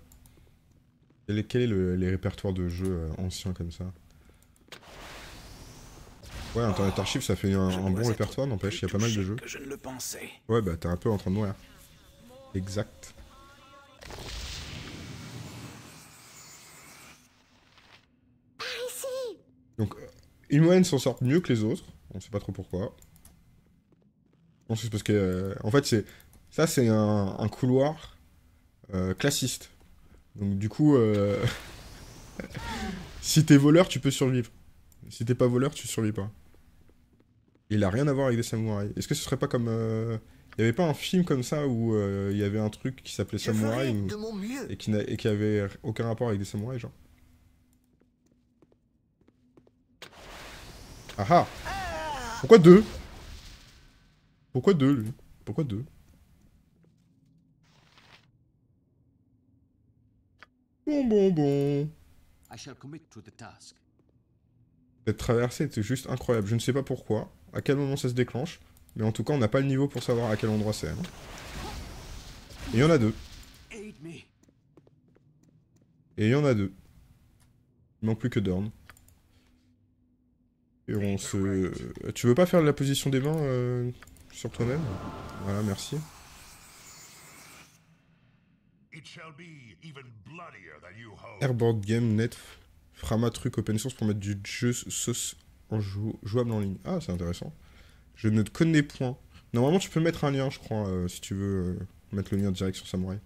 Quel est, quel est le, les répertoires de jeux euh, anciens comme ça? Ouais, Internet Archive, ça fait un, bon répertoire, n'empêche, il y a pas mal de jeux. Que je ne le pensais. Ouais, bah t'es un peu en train de mourir. Exact. Donc, euh, Imoen s'en sort mieux que les autres. On sait pas trop pourquoi. Parce que. euh, en fait, c'est. Ça, c'est un, un couloir euh, classiste. Donc, du coup. euh, [laughs] si t'es voleur, tu peux survivre. Si t'es pas voleur, tu survis pas. Il a rien à voir avec des samouraïs. Est-ce que ce serait pas comme. euh, Il y avait pas un film comme ça où euh, il y avait un truc qui s'appelait Samouraï ou- et qui, n'a- et qui avait aucun rapport avec des samouraïs, genre? Ah ah Pourquoi deux? Pourquoi deux, lui? Pourquoi deux? Bon, bon, bon. Cette traversée était juste incroyable. Je ne sais pas pourquoi, à quel moment ça se déclenche, mais en tout cas, on n'a pas le niveau pour savoir à quel endroit c'est. hein. Et il y en a deux. Et il y en a deux. Il manque plus que Dorn. Et on se... Tu veux pas faire la position des mains euh, sur toi-même? Voilà, merci. Airboard Game Net fera ma truc open source pour mettre du jeu sauce en jou- jouable en ligne. Ah, c'est intéressant. Je ne te connais point. Normalement, tu peux mettre un lien, je crois, euh, si tu veux euh, mettre le lien direct sur Samurai.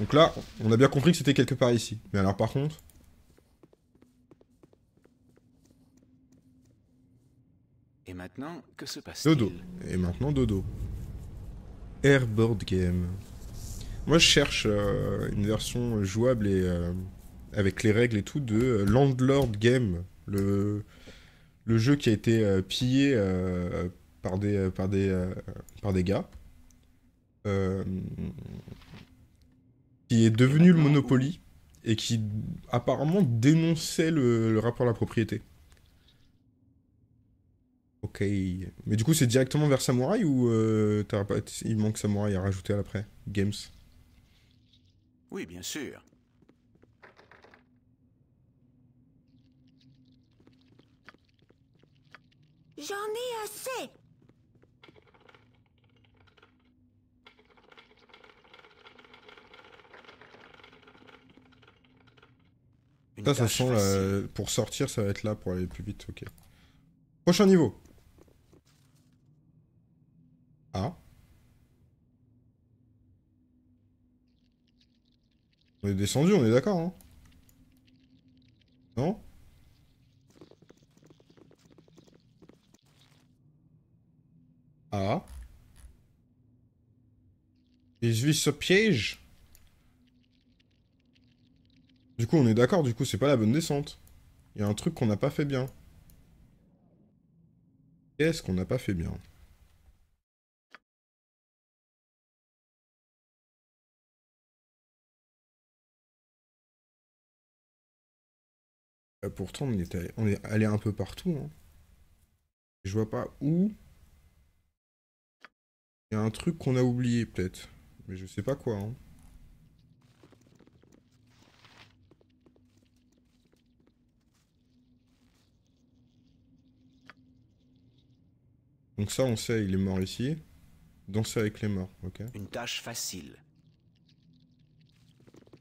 Donc là, on a bien compris que c'était quelque part ici. Mais alors par contre, Et maintenant, que se passe-t-il? Dodo. Et maintenant Dodo. Airboard Game. Moi je cherche euh, une version jouable et euh, avec les règles et tout de euh, Landlord Game, le, le jeu qui a été euh, pillé par des par des par des gars. Qui est devenu le Monopoly et qui apparemment dénonçait le, le rapport à la propriété. Ok. Mais du coup, c'est directement vers Samurai ou euh, t'as pas- il manque Samurai à rajouter à l'après Games? Oui, bien sûr. J'en ai assez. Une Ça, sent la- pour sortir, ça va être là pour aller plus vite. Ok. Prochain niveau. Ah. On est descendu, on est d'accord, hein Non Ah. Et je vis ce piège Du coup, on est d'accord, du coup, c'est pas la bonne descente. Il y a un truc qu'on n'a pas fait bien. Qu'est-ce qu'on n'a pas fait bien? Euh, Pourtant, on, est allé un peu partout. hein. Je vois pas où. Il y a un truc qu'on a oublié, peut-être. Mais je sais pas quoi. hein. Donc ça, on sait, il est mort ici. Danser avec les morts, ok. Une tâche facile.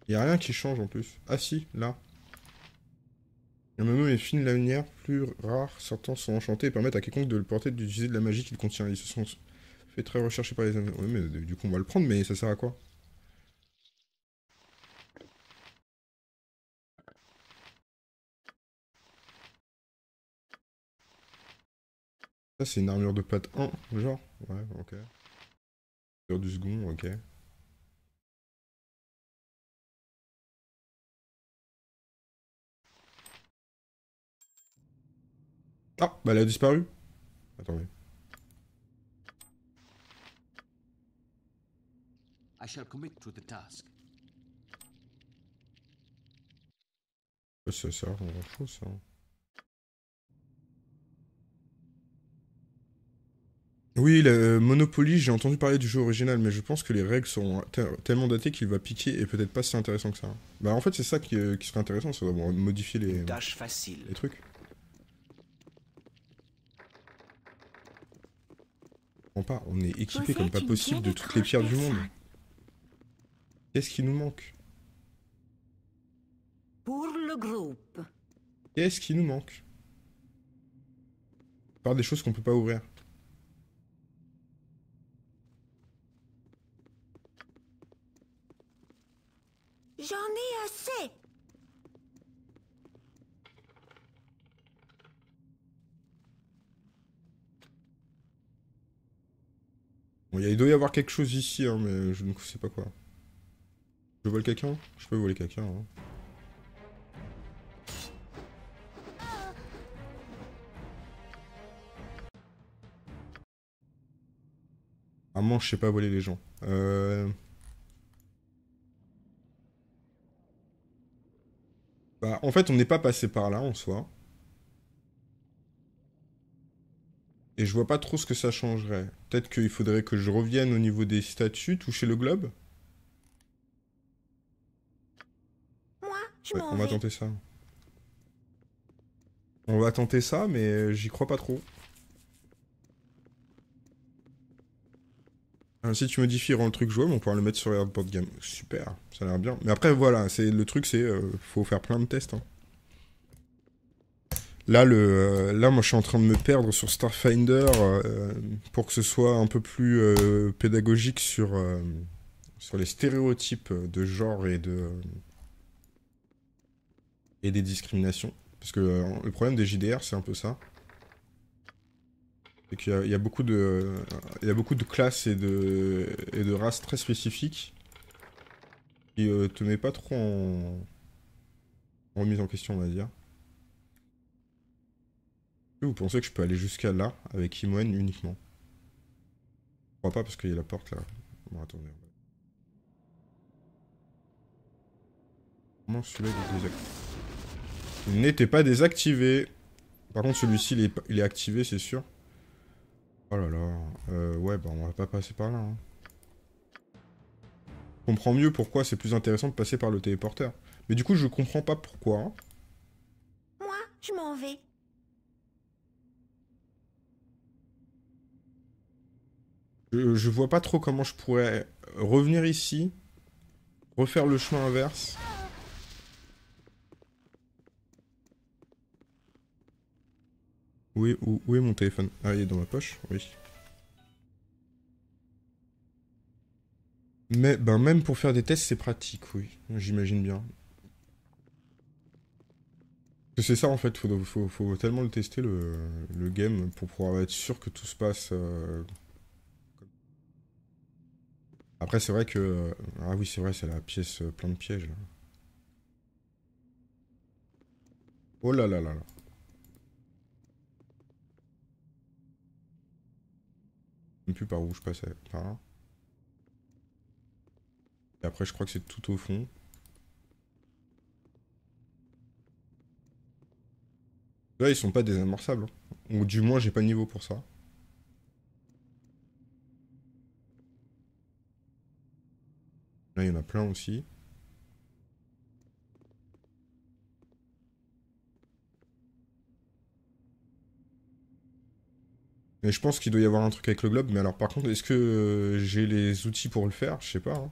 Il a rien qui change en plus. Ah si, là. Un moment est fine l'avenir, plus rares, certains sont enchantés et permettent à quiconque de le porter d'utiliser de la magie qu'il contient. Ils se sont fait très rechercher par les... Ouais, mais du coup on va le prendre, mais ça sert à quoi? Ça c'est une armure de plate 1, genre Ouais, ok. Sur du second, ok. Ah, bah elle a disparu. Attendez. I shall commit to the task. Ça sert à grand chose ça. Oui, le euh, Monopoly, j'ai entendu parler du jeu original, mais je pense que les règles sont te- tellement datées qu'il va piquer et peut-être pas si intéressant que ça. Bah en fait c'est ça qui, euh, qui serait intéressant, ça va bon, modifier les, tâche facile. les trucs. On pas, on est équipé comme pas possible de toutes les pierres du monde. Qu'est-ce qui nous manque? Pour le groupe. Qu'est-ce qui nous manque? Par des choses qu'on peut pas ouvrir. J'en ai assez. Bon, il doit y avoir quelque chose ici, hein, mais je ne sais pas quoi. Je vole quelqu'un Je peux voler quelqu'un. Hein. Ah, moi, je sais pas voler les gens. Euh... Bah, en fait, on n'est pas passé par là, en soi. Et je vois pas trop ce que ça changerait. Peut-être qu'il faudrait que je revienne au niveau des statues, toucher le globe. Moi, je Ouais, on va tenter ça. On va tenter ça, mais j'y crois pas trop. Ah, Si tu modifies le truc jouable, on pourra le mettre sur Airport Game. Super, ça a l'air bien. Mais après, voilà, c'est le truc, c'est euh, faut faire plein de tests. hein. Là, euh, là, moi, je suis en train de me perdre sur Starfinder euh, pour que ce soit un peu plus euh, pédagogique sur, sur les stéréotypes de genre et de et des discriminations. Parce que le problème des JDR, c'est un peu ça. C'est qu'il y a- il y, a beaucoup de, il y a beaucoup de classes et de, et de races très spécifiques qui euh, te met pas trop en, remise en question, on va dire. Vous pensez que je peux aller jusqu'à là avec Imoen uniquement? Je crois pas parce qu'il y a la porte là. Bon, attendez. Comment celui-là il est désactivé? Il n'était pas désactivé. Par contre, celui-ci il est activé, c'est sûr. Oh là là. Euh, ouais, bah on va pas passer par là. hein. Je comprends mieux pourquoi c'est plus intéressant de passer par le téléporteur. Mais du coup, je comprends pas pourquoi. hein. Moi, je m'en vais. Je, je vois pas trop comment je pourrais revenir ici, refaire le chemin inverse. Où est, où- mon téléphone? Ah, il est dans ma poche Oui. Mais ben, même pour faire des tests, c'est pratique, oui. J'imagine bien. C'est ça en fait, faut, faut, tellement le tester le, le game pour pouvoir être sûr que tout se passe. euh, Après, c'est vrai que. euh, Ah oui, c'est vrai, c'est la pièce euh, plein de pièges là. Oh là là là là. Même plus par où je passais. Par là. Et après, je crois que c'est tout au fond. Là, ils sont pas désamorçables. hein. Ou du moins, j'ai pas le niveau pour ça. Là, il y en a plein aussi. Mais je pense qu'il doit y avoir un truc avec le globe. Mais alors, par contre, est-ce que euh, j'ai les outils pour le faire? Je sais pas. hein.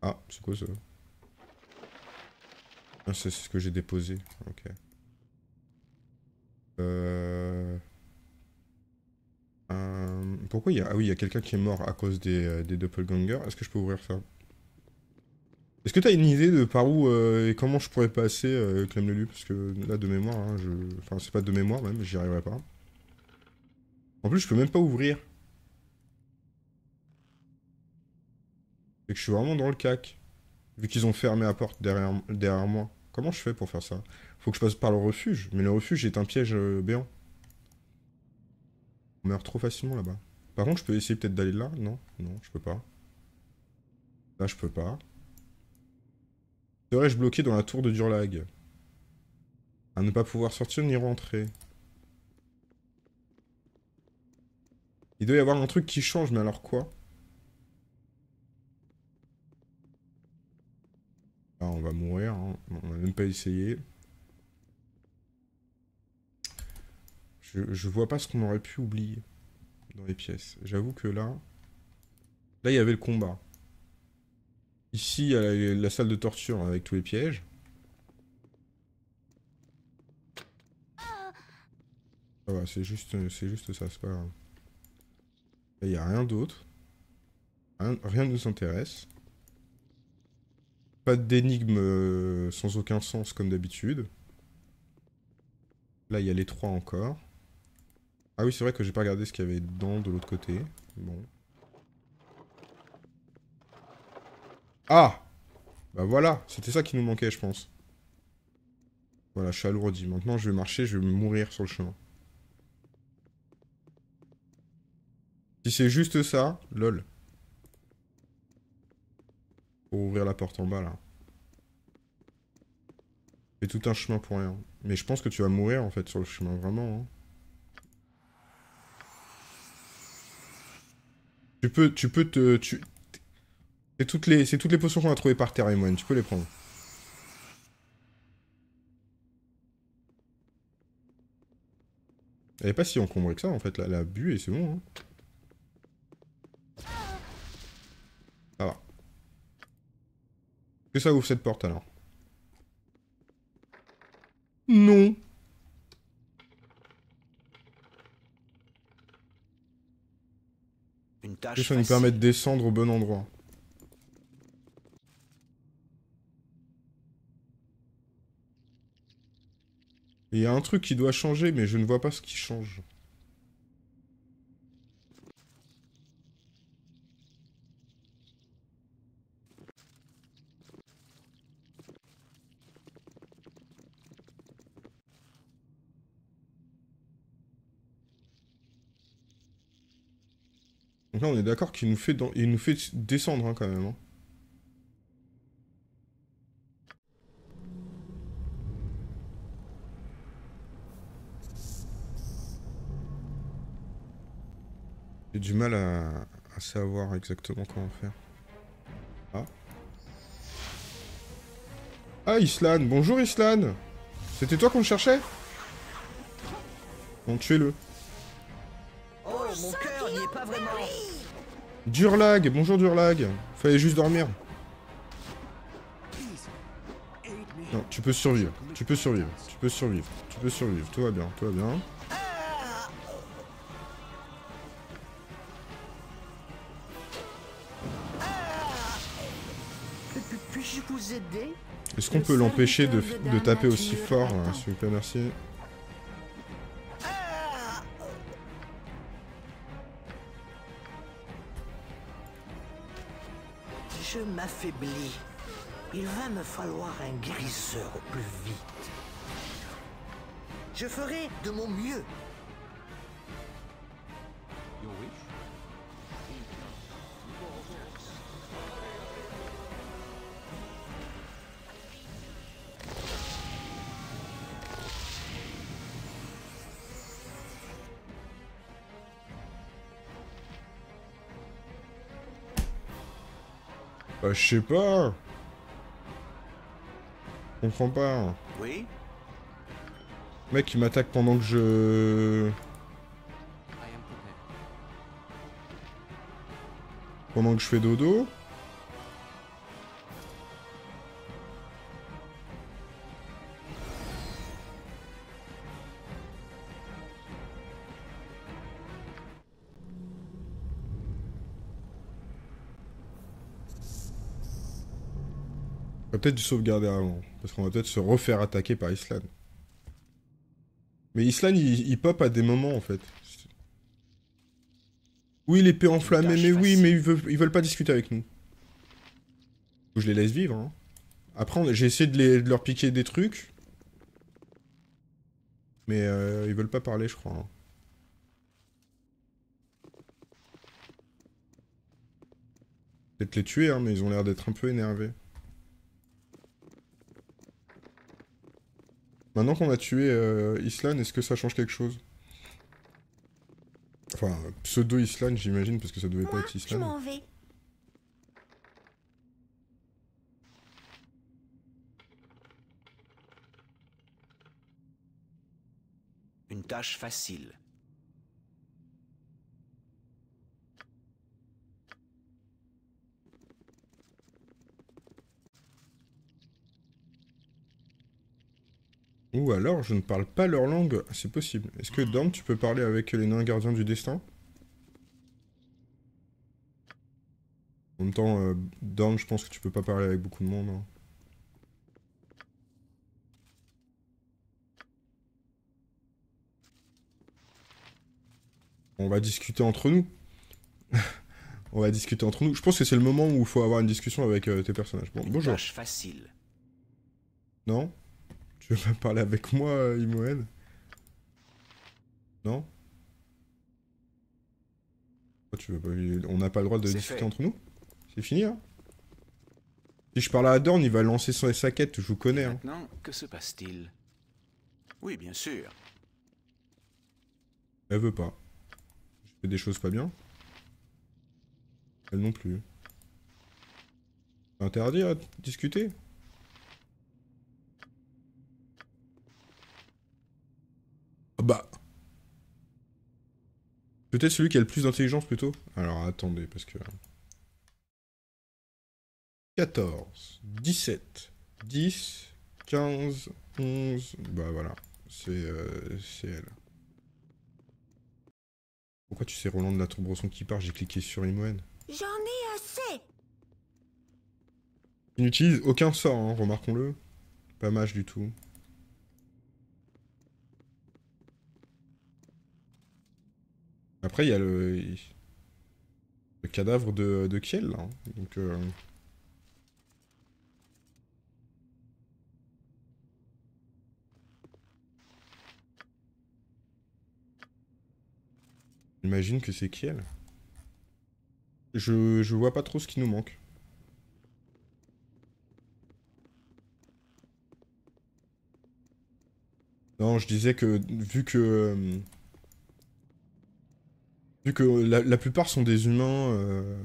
Ah, c'est quoi ça? Ah, c'est ce que j'ai déposé. Ok. Euh... euh, Pourquoi il y a... Ah oui, il y a quelqu'un qui est mort à cause des, euh, des doppelgangers. Est-ce que je peux ouvrir ça? Est-ce que t'as une idée de par où et comment je pourrais passer, Clem Lelu Parce que là, de mémoire, hein, je... Enfin, c'est pas de mémoire même, j'y arriverai pas. En plus, je peux même pas ouvrir. C'est que je suis vraiment dans le cac. Vu qu'ils ont fermé la porte derrière, derrière moi. Comment je fais pour faire ça? Faut que je passe par le refuge. Mais le refuge est un piège euh, béant. On meurt trop facilement là-bas. Par contre, je peux essayer peut-être d'aller là? Non, non, je peux pas. Là, je peux pas. Serais-je bloqué dans la tour de Durlag À ne pas pouvoir sortir ni rentrer. Il doit y avoir un truc qui change, mais alors quoi? Ah, on va mourir, hein. on va même pas essayer. Je, vois pas ce qu'on aurait pu oublier dans les pièces. J'avoue que là... Là, il y avait le combat. Ici, il y a la, salle de torture avec tous les pièges. Va, c'est juste, c'est juste ça, c'est pas grave. Il n'y a rien d'autre. Rien, rien ne nous intéresse. Pas d'énigme euh, sans aucun sens comme d'habitude. Là, il y a les trois encore. Ah oui, c'est vrai que j'ai pas regardé ce qu'il y avait dedans de l'autre côté. Bon. Ah Bah voilà, c'était ça qui nous manquait, je pense. Voilà, je suis alourdi. Maintenant, je vais marcher, je vais mourir sur le chemin. Si c'est juste ça, lol. Pour ouvrir la porte en bas, là. C'est tout un chemin pour rien. Mais je pense que tu vas mourir, en fait, sur le chemin, vraiment. hein. Tu peux, tu peux te... Tu... C'est toutes les, toutes les potions qu'on a trouvées par terre, Emoine. Tu peux les prendre. Elle est pas si encombrée que ça, en fait. Là, elle a bu et c'est bon, hein. Que ça ouvre cette porte alors? Non. Une tâche Et ça nous permet de descendre au bon endroit. Il y a un truc qui doit changer, mais je ne vois pas ce qui change. Là, on est d'accord qu'il nous fait, dans- il nous fait descendre hein, quand même. hein. J'ai du mal à, savoir exactement comment faire. Ah. Ah, Islan Bonjour, Islan C'était toi qu'on cherchait? Bon, tuez-le. Oh, mon cœur n'y est pas vraiment. Durlag, bonjour Durlag. Fallait juste dormir. Non, tu peux survivre. Tu peux survivre. Tu peux survivre. Tu peux survivre. Tout va bien. Tout va bien. Est-ce qu'on peut l'empêcher de, de taper aussi fort, vous plaît, merci. Sais pas. Je comprends pas. Oui Mec, il m'attaque pendant que je... Pendant que je fais dodo. Peut-être dû sauvegarder avant. Parce qu'on va peut-être se refaire attaquer par Islan. Mais Islan, il, il pop à des moments, en fait. Oui, l'épée enflammée, mais oui, mais ils veulent, ils veulent pas discuter avec nous. Je les laisse vivre, hein. Après, j'ai essayé de, les- de leur piquer des trucs. Mais euh, ils veulent pas parler, je crois. hein. Peut-être les tuer, hein, mais ils ont l'air d'être un peu énervés. Maintenant qu'on a tué euh, Islan, est-ce que ça change quelque chose? Enfin, pseudo-Islan, j'imagine, parce que ça devait pas être je Islan. m'en vais. Une tâche facile. Ou alors, je ne parle pas leur langue. C'est possible. Est-ce que Dorn, tu peux parler avec les nains gardiens du destin? En même temps, euh, Dorn, je pense que tu peux pas parler avec beaucoup de monde. hein. On va discuter entre nous. [laughs] On va discuter entre nous. Je pense que c'est le moment où il faut avoir une discussion avec euh, tes personnages. Bon, Une bonjour. tâche facile. Non? Tu veux pas parler avec moi, euh, Imoen Non? Tu veux pas... On n'a pas le droit de discuter fait. entre nous? C'est fini, hein? Si je parle à Dorn, il va lancer son, sa quête, je vous connais, hein. Maintenant, que se passe-t-il? Oui, bien sûr. Elle veut pas. Je fais des choses pas bien. Elle non plus. Interdit à discuter Bah. Peut-être celui qui a le plus d'intelligence plutôt Alors attendez, parce que. 14, 17, 10, 15, 11. Bah voilà, c'est euh, c'est elle. Pourquoi tu sais Roland de la Tour-Brosson qui part J'ai cliqué sur Imoen. J'en ai assez. Il n'utilise aucun sort, hein, remarquons-le. Pas mage du tout. Après, il y a le, cadavre de, de Kiel, là. hein. Donc, euh, J'imagine que c'est Kiel. Je, je vois pas trop ce qui nous manque. Non, je disais que vu que euh, vu que la, plupart sont des humains, euh,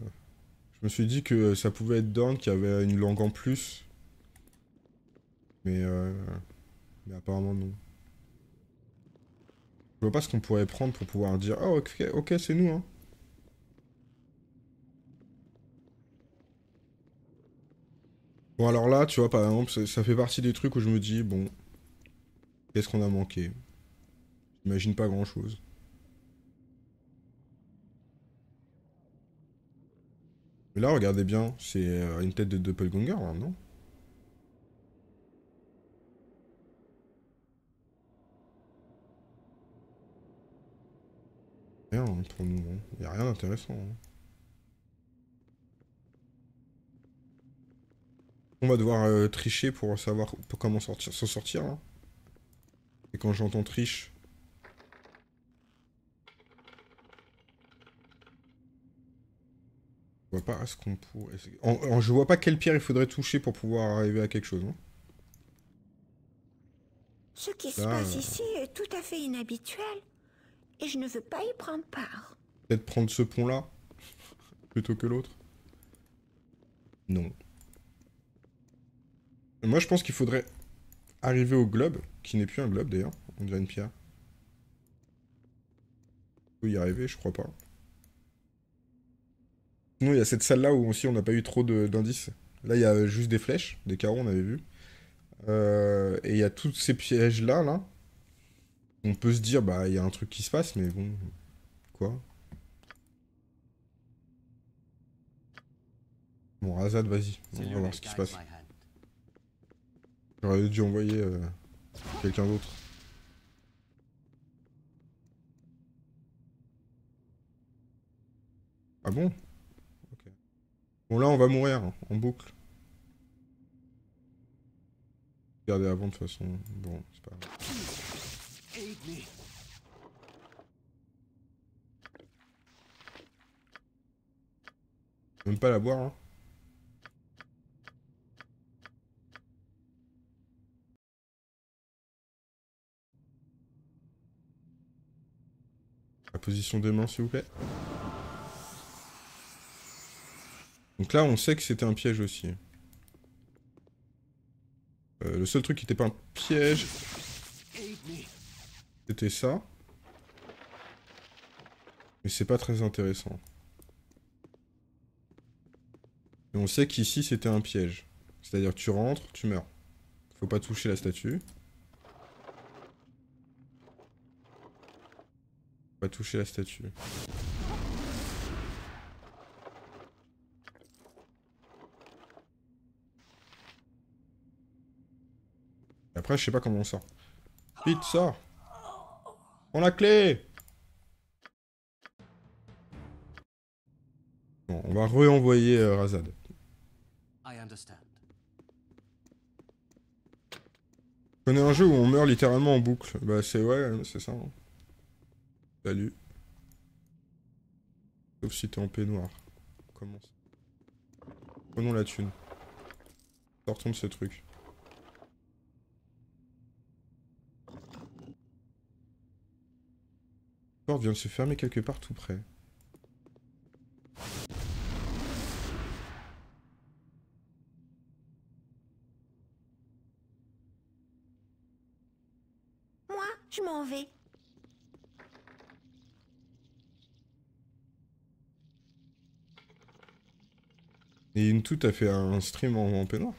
je me suis dit que ça pouvait être Dorn qui avait une langue en plus. Mais euh, mais apparemment non. Je vois pas ce qu'on pourrait prendre pour pouvoir dire oh ok, ok c'est nous hein. Bon alors là, tu vois par exemple, ça, ça fait partie des trucs où je me dis bon, qu'est-ce qu'on a manqué? J'imagine pas grand chose. Mais là, regardez bien, c'est euh, une tête de doppelganger, là, non? Rien hein, pour nous, hein. y a rien d'intéressant. hein. On va devoir euh, tricher pour savoir comment s'en sortir. hein. Et quand j'entends triche, vois pas ce qu'on pourrait. En- en- je vois pas quelle pierre il faudrait toucher pour pouvoir arriver à quelque chose. hein. Ce qui se passe euh, ici est tout à fait inhabituel. Et je ne veux pas y prendre part. Peut-être prendre ce pont-là plutôt que l'autre? Non. Moi, je pense qu'il faudrait arriver au globe, qui n'est plus un globe d'ailleurs. On dirait une pierre. Peut y arriver, je crois pas. Sinon, il y a cette salle-là où aussi on n'a pas eu trop d'indices. Là, il y a juste des flèches, des carreaux, on avait vu. Euh, et il y a tous ces pièges-là, là. On peut se dire, bah, il y a un truc qui se passe, mais bon. Quoi Bon, Razad, vas-y. On va voir ce qui se passe. J'aurais dû envoyer euh, quelqu'un d'autre. Ah bon? Bon, là, on va mourir, hein, en boucle. Regardez avant, de toute façon. Bon, c'est pas grave. Même pas la boire, hein. La position des mains, s'il vous plaît. Donc là, on sait que c'était un piège aussi. Euh, le seul truc qui n'était pas un piège, c'était ça. Mais c'est pas très intéressant. Et on sait qu'ici c'était un piège. C'est-à-dire tu rentres, tu meurs. Faut pas toucher la statue. Faut Pas toucher la statue. Après, je sais pas comment on sort. Vite, sors Prends la clé Bon, on va re-envoyer euh, Razad. Je connais un jeu où on meurt littéralement en boucle. Bah c'est ouais, c'est ça. hein. Salut. Sauf si t'es en peignoir. Comment ça? Prenons la thune. Sortons de ce truc. Porte vient de se fermer quelque part tout près. Moi, je m'en vais. Et une tout a fait un stream en, en peignoir.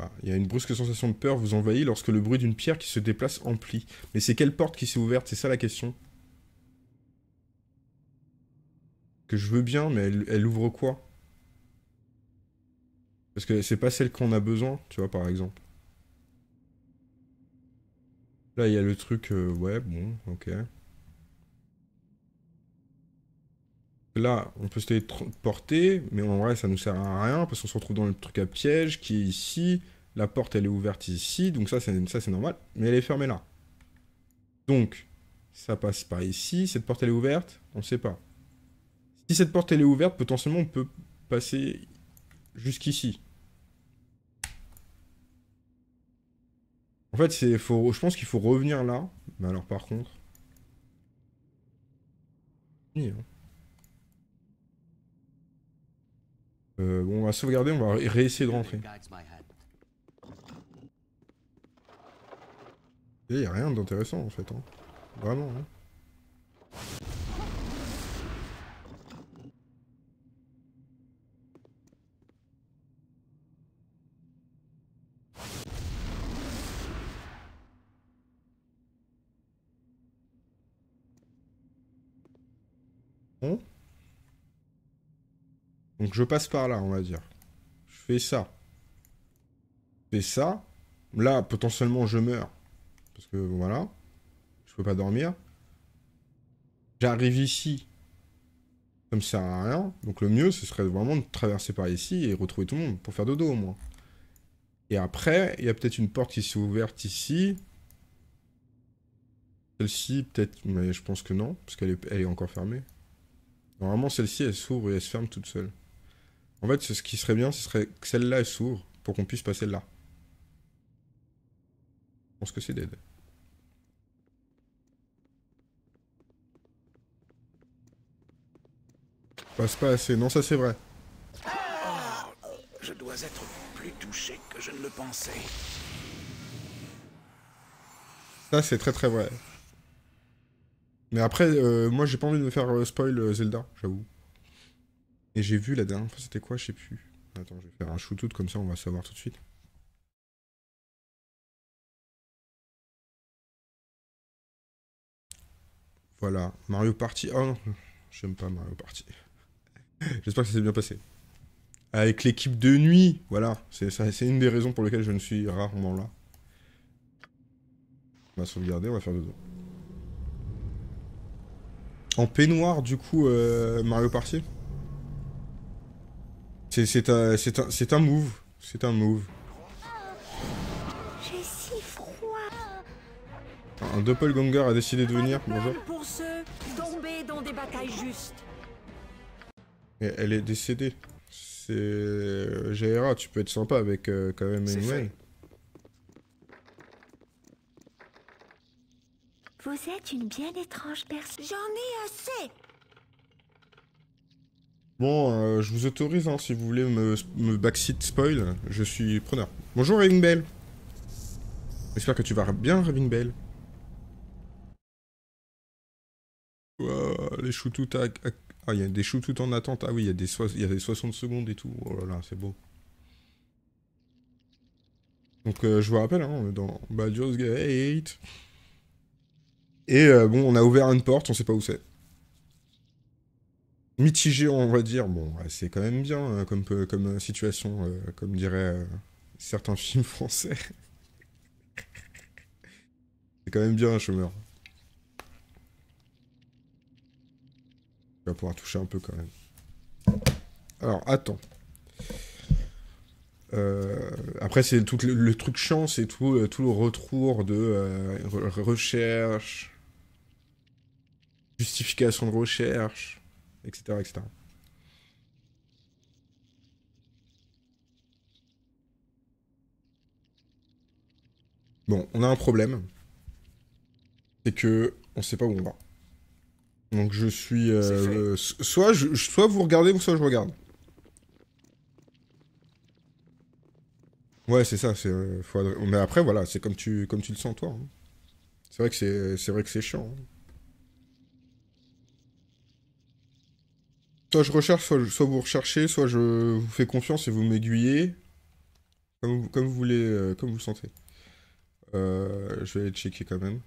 Ah, Il y a une brusque sensation de peur vous envahit lorsque le bruit d'une pierre qui se déplace emplit. Mais c'est quelle porte qui s'est ouverte? C'est ça la question. Que je veux bien, mais elle, elle ouvre quoi? Parce que c'est pas celle qu'on a besoin, tu vois, par exemple. Là, il y a le truc... euh, ouais, bon, ok. Là, on peut se téléporter, mais en vrai, ça nous sert à rien, parce qu'on se retrouve dans le truc à piège qui est ici. La porte, elle est ouverte ici, donc ça, c'est normal. Mais elle est fermée là. Donc, ça passe par ici. Cette porte, elle est ouverte On sait pas. Si cette porte, elle est ouverte, potentiellement, on peut passer jusqu'ici. En fait, c'est, faut, je pense qu'il faut revenir là. Mais alors, par contre... Hein. Euh, on va sauvegarder, on va ré- réessayer de rentrer. Il n'y a rien d'intéressant en fait. Hein. Vraiment. Hein. Donc je passe par là, on va dire. Je fais ça. Je fais ça. Là, potentiellement, je meurs. Parce que voilà, je peux pas dormir. J'arrive ici, ça me sert à rien. Donc le mieux, ce serait vraiment de traverser par ici et retrouver tout le monde pour faire dodo au moins. Et après, il y a peut-être une porte qui s'est ouverte ici. Celle-ci, peut-être, mais je pense que non, parce qu'elle est, est encore fermée. Normalement, celle-ci, elle s'ouvre et elle se ferme toute seule. En fait, ce qui serait bien, ce serait que celle-là, elle s'ouvre pour qu'on puisse passer là. Je pense que c'est dead. Passe pas assez. Non, ça c'est vrai. Je dois être plus touché que je ne le pensais. Ça c'est très très vrai. Mais après, euh, moi j'ai pas envie de me faire euh, spoil euh, Zelda, j'avoue. Et j'ai vu la dernière fois, c'était quoi, je sais plus. Attends, je vais faire un shootout comme ça, on va savoir tout de suite. Voilà, Mario Party. Oh non, j'aime pas Mario Party. J'espère que ça s'est bien passé. Avec l'équipe de nuit, voilà, c'est une des raisons pour lesquelles je ne suis rarement là. On va sauvegarder, on va faire dodo. En peignoir, du coup, euh, Mario Party C'est un, un, un move. C'est un move. J'ai si froid. Un doppelganger a décidé de venir. Bonjour. Pour ceux Et elle est décédée. C'est... euh, Jaira, tu peux être sympa avec euh, quand même Emmanuel. Vous êtes une bien étrange personne. J'en ai assez. Bon, euh, je vous autorise, hein, si vous voulez me, me backseat spoil, je suis preneur. Bonjour Raving Bell. J'espère que tu vas bien Raving Bell. Ouah, les shootouts à... à- Ah, il y a des shootouts en attente. Ah oui, il y, a des des 60 secondes et tout. Oh là là, c'est beau. Donc, euh, je vous rappelle, hein, on est dans Baldur's Gate. Et euh, bon, on a ouvert une porte, on sait pas où c'est. Mitigé, on va dire. Bon, c'est quand même bien euh, comme, peu- comme euh, situation, euh, comme diraient euh, certains [laughs] films français. c'est quand même bien un chômeur. Va pouvoir toucher un peu quand même. Alors, attends. Euh, après, c'est tout le, truc chiant, c'est tout, euh, tout le retour de euh, re- recherche, justification de recherche, etc. etc. Bon, on a un problème. C'est que on sait pas où on va. Donc je suis... Euh, euh, soit, je, soit vous regardez ou soit je regarde. Ouais, c'est ça. C'est, euh, Mais après, voilà, c'est comme tu, comme tu le sens toi. Hein. C'est vrai que c'est, vrai que c'est chiant. Hein. Soit je recherche, soit, vous recherchez, soit je vous fais confiance et vous m'aiguillez. Comme, comme, vous voulez, comme vous le sentez. je vais aller checker quand même.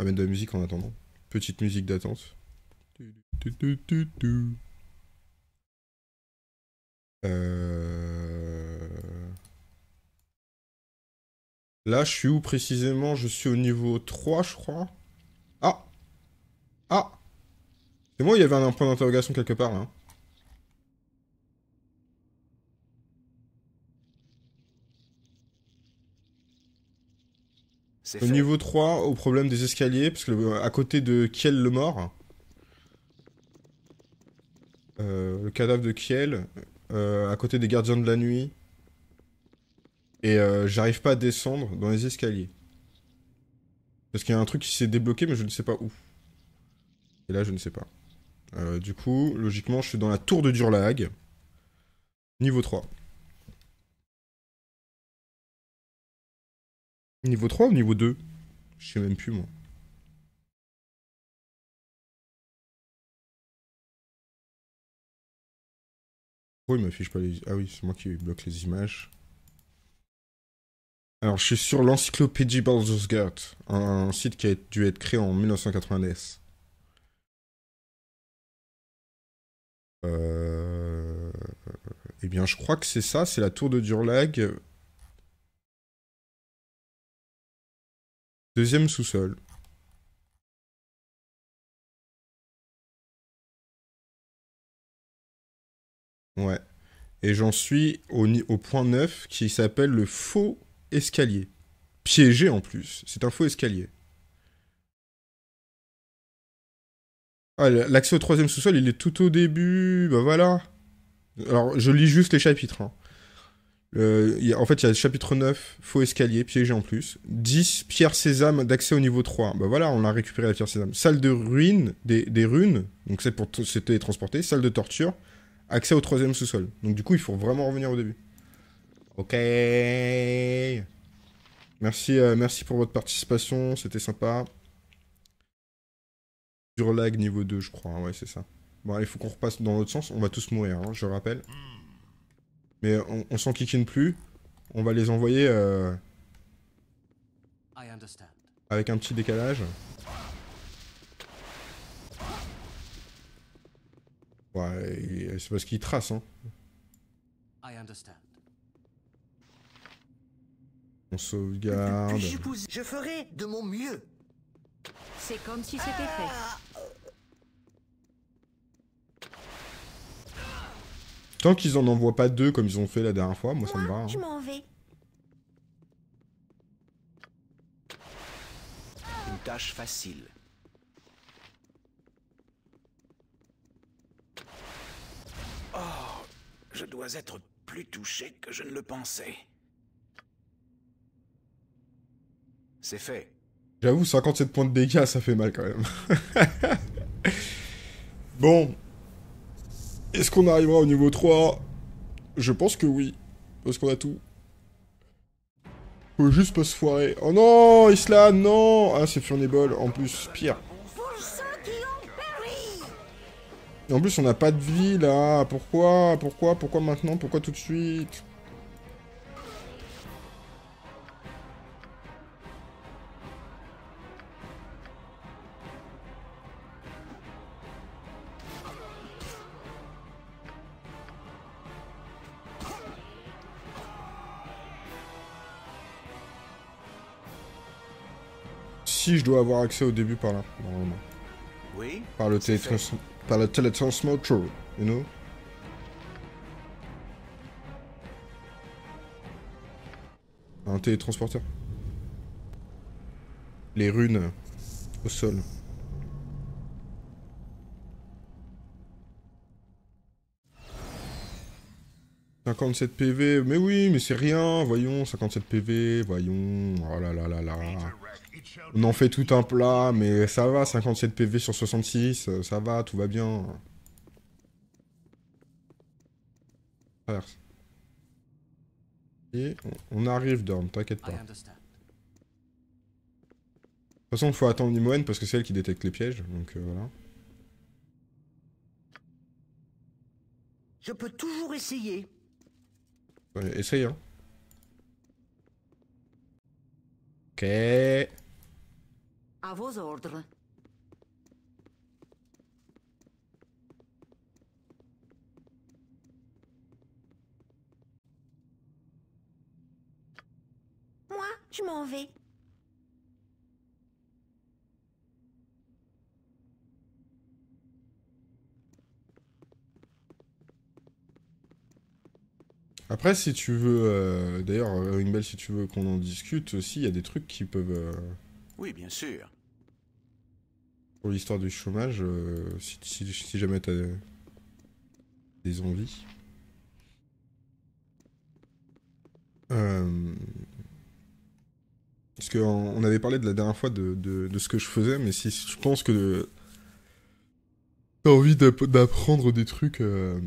On va mettre de la musique en attendant. Petite musique d'attente. Euh... Là, je suis où précisément? Je suis au niveau 3, je crois. Ah Ah C'est moi, il y avait un point d'interrogation quelque part, là. Au niveau 3, au problème des escaliers, parce que le- à côté de Kiel le mort, euh, le cadavre de Kiel, euh, à côté des gardiens de la nuit, et euh, j'arrive pas à descendre dans les escaliers. Parce qu'il y a un truc qui s'est débloqué, mais je ne sais pas où. Et là, je ne sais pas. Euh, du coup, logiquement, je suis dans la tour de Durlag, niveau 3. Niveau 3 ou niveau 2 Je sais même plus, moi. Pourquoi il m'affiche pas les... Ah oui, c'est moi qui bloque les images. Alors, je suis sur l'encyclopédie Baldur's Gate, un site qui a dû être créé en 1990. Euh... Eh bien, je crois que c'est ça, c'est la tour de Durlag. Deuxième sous-sol. Ouais. Et j'en suis au, au point 9 qui s'appelle le faux escalier. Piégé en plus. C'est un faux escalier. Ah, l'accès au troisième sous-sol, il est tout au début. Bah voilà. Alors, je lis juste les chapitres. hein. Euh, en fait, il y a le chapitre 9, faux escalier, piégé en plus. 10, pierre sésame d'accès au niveau 3. Bah voilà, on a récupéré la pierre sésame. Salle de ruines, des, runes, donc c'est pour se télétransporter. Salle de torture, accès au troisième sous-sol. Donc du coup, il faut vraiment revenir au début. Ok. Merci, euh, merci pour votre participation, c'était sympa. Durlag niveau 2, je crois, ouais, c'est ça. Bon, il faut qu'on repasse dans l'autre sens, on va tous mourir, hein, je le rappelle. Mais on, on s'enquiquine plus. On va les envoyer euh, I understand. avec un petit décalage. Ouais, c'est parce qu'ils tracent, hein. I understand. On sauvegarde. Je ferai de mon mieux. C'est comme si c'était fait. Tant qu'ils en envoient pas deux comme ils ont fait la dernière fois, moi ça me va. hein. Je m'en vais. Une tâche facile. Oh, je dois être plus touché que je ne le pensais. C'est fait. J'avoue, 57 points de dégâts, ça fait mal quand même. [laughs] bon. Est-ce qu'on arrivera au niveau 3 Je pense que oui. Parce qu'on a tout. Faut juste pas se foirer. Oh non, Isla, non Ah, c'est Furnable, en plus, pire. Et en plus, on n'a pas de vie, là. Pourquoi? Pourquoi? Pourquoi maintenant? Pourquoi tout de suite? Si je dois avoir accès au début par là, normalement. Oui Par le, télétrans- par le télétransmotor, you know? Un télétransporteur. Les runes au sol. « 57 PV, mais oui, mais c'est rien, voyons, 57 PV, voyons, oh là là là là. On en fait tout un plat, mais ça va, 57 PV sur 66, euh, ça va, tout va bien. Traverse. Et on, on arrive, Dorn, t'inquiète pas. De toute façon, il faut attendre Nimoen parce que c'est elle qui détecte les pièges, donc euh, voilà. Je peux toujours essayer. Ouais, essaye, hein. Ok. À vos ordres. Moi, je m'en vais. Après, si tu veux, euh, d'ailleurs, euh, une belle, si tu veux qu'on en discute aussi, il y a des trucs qui peuvent, euh, Oui, bien sûr. pour l'histoire du chômage, euh, si, si, si jamais t'as des envies. Euh, Parce qu'on on avait parlé de la dernière fois de, de, de ce que je faisais, mais si je pense que t'as envie d'app- d'apprendre des trucs euh,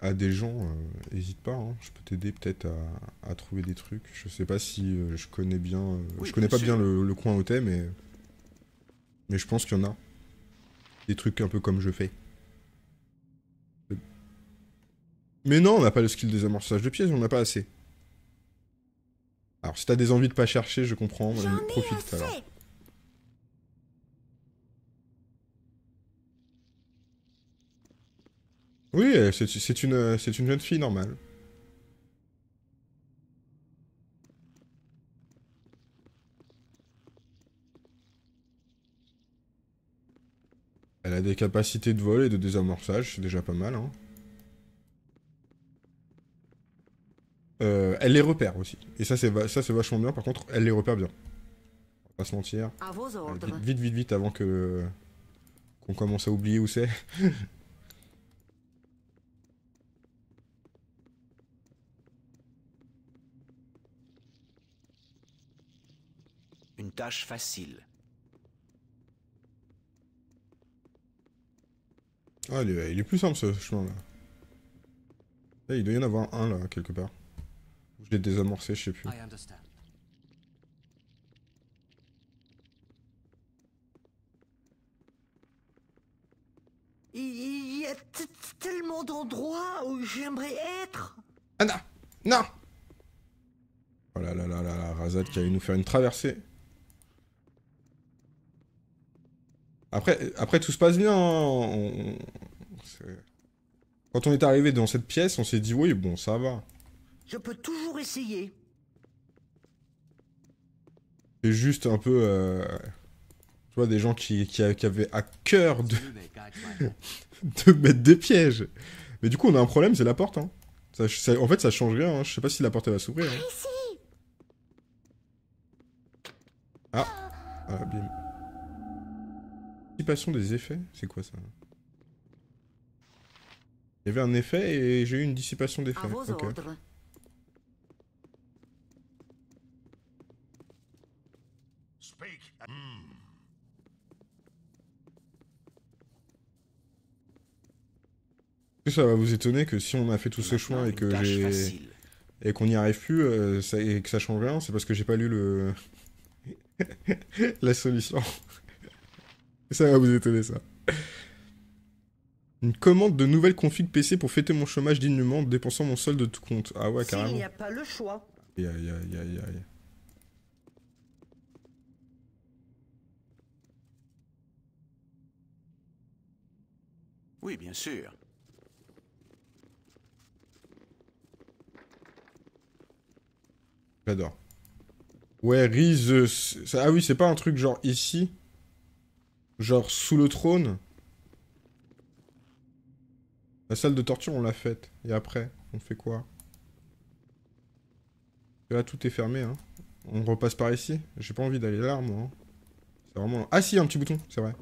à des gens, euh, hésite pas, hein. je peux t'aider peut-être à, à trouver des trucs. Je sais pas si euh, je connais bien, euh, Oui, je connais bien pas bien le, le coin où t'es, mais mais je pense qu'il y en a des trucs un peu comme je fais. Mais non, on n'a pas le skill des amorçages de pièces, on n'a pas assez. Alors si t'as des envies de pas chercher, je comprends, mais profite alors. Oui, euh, c'est c'est une, euh, c'est une jeune fille normale. Elle a des capacités de vol et de désamorçage, c'est déjà pas mal. Hein. Euh, elle les repère aussi. Et ça, c'est va- ça, c'est vachement bien. Par contre, elle les repère bien. On va pas se mentir. À vos ordres. Vite, vite, vite, vite, avant que qu'on commence à oublier où c'est. [laughs] tâche facile. Ah, il est, il est plus simple ce chemin-là. Là, il doit y en avoir un là, quelque part. Je l'ai désamorcé, je sais plus. Il y a tellement d'endroits où j'aimerais être. Ah non Non Oh là là là là là, Razad qui allait nous faire une traversée. Après, après tout se passe bien. hein, on- Quand on est arrivé dans cette pièce, on s'est dit oui, bon, ça va. Je peux toujours essayer. C'est juste un peu... euh, Tu vois, des gens qui, qui, qui avaient à cœur de, [laughs] de mettre des pièges. Mais du coup, on a un problème, c'est la porte. Hein. Ça, ça- en fait, ça change rien. hein. Je sais pas si la porte elle va s'ouvrir. hein. Ici. Ah, bien. Dissipation des effets C'est quoi ça? Il y avait un effet et j'ai eu une dissipation d'effets. Ok. ordres. Hmm. Est-ce que ça va vous étonner que si on a fait tout ce chemin et que j'ai et qu'on n'y arrive plus euh, ça- et que ça change rien, c'est parce que j'ai pas lu le [laughs] la solution. Ça va vous étonner ça. Une commande de nouvelle config PC pour fêter mon chômage dignement en dépensant mon solde de tout compte. Ah ouais, carrément. n'y a pas le choix. Aïe, aïe, aïe, aïe, aïe. Oui, bien sûr. J'adore. Ouais, Riz. euh, Ah oui, c'est pas un truc genre ici Genre sous le trône La salle de torture, on l'a faite. Et après, on fait quoi? Là, tout est fermé, hein. On repasse par ici J'ai pas envie d'aller là, moi. hein. C'est vraiment... Ah si, un petit bouton, c'est vrai.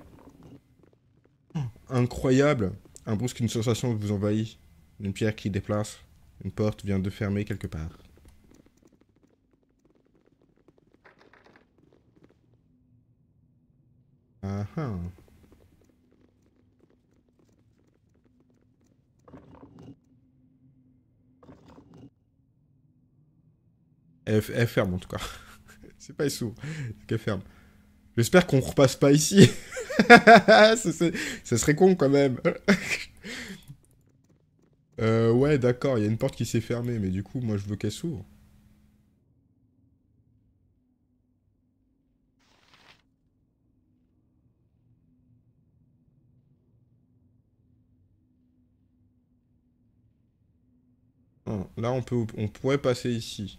Incroyable Un brusque, une sensation vous envahit. Une pierre qui déplace. Une porte vient de fermer quelque part. Ah ah. Elle, ferme en tout cas. [laughs] c'est pas elle s'ouvre, c'est qu'elle ferme. J'espère qu'on repasse pas ici. [laughs] ça, ça serait con quand même. [laughs] euh, ouais, d'accord, il y a une porte qui s'est fermée, mais du coup, moi je veux qu'elle s'ouvre. Là, on, peut, on pourrait passer ici.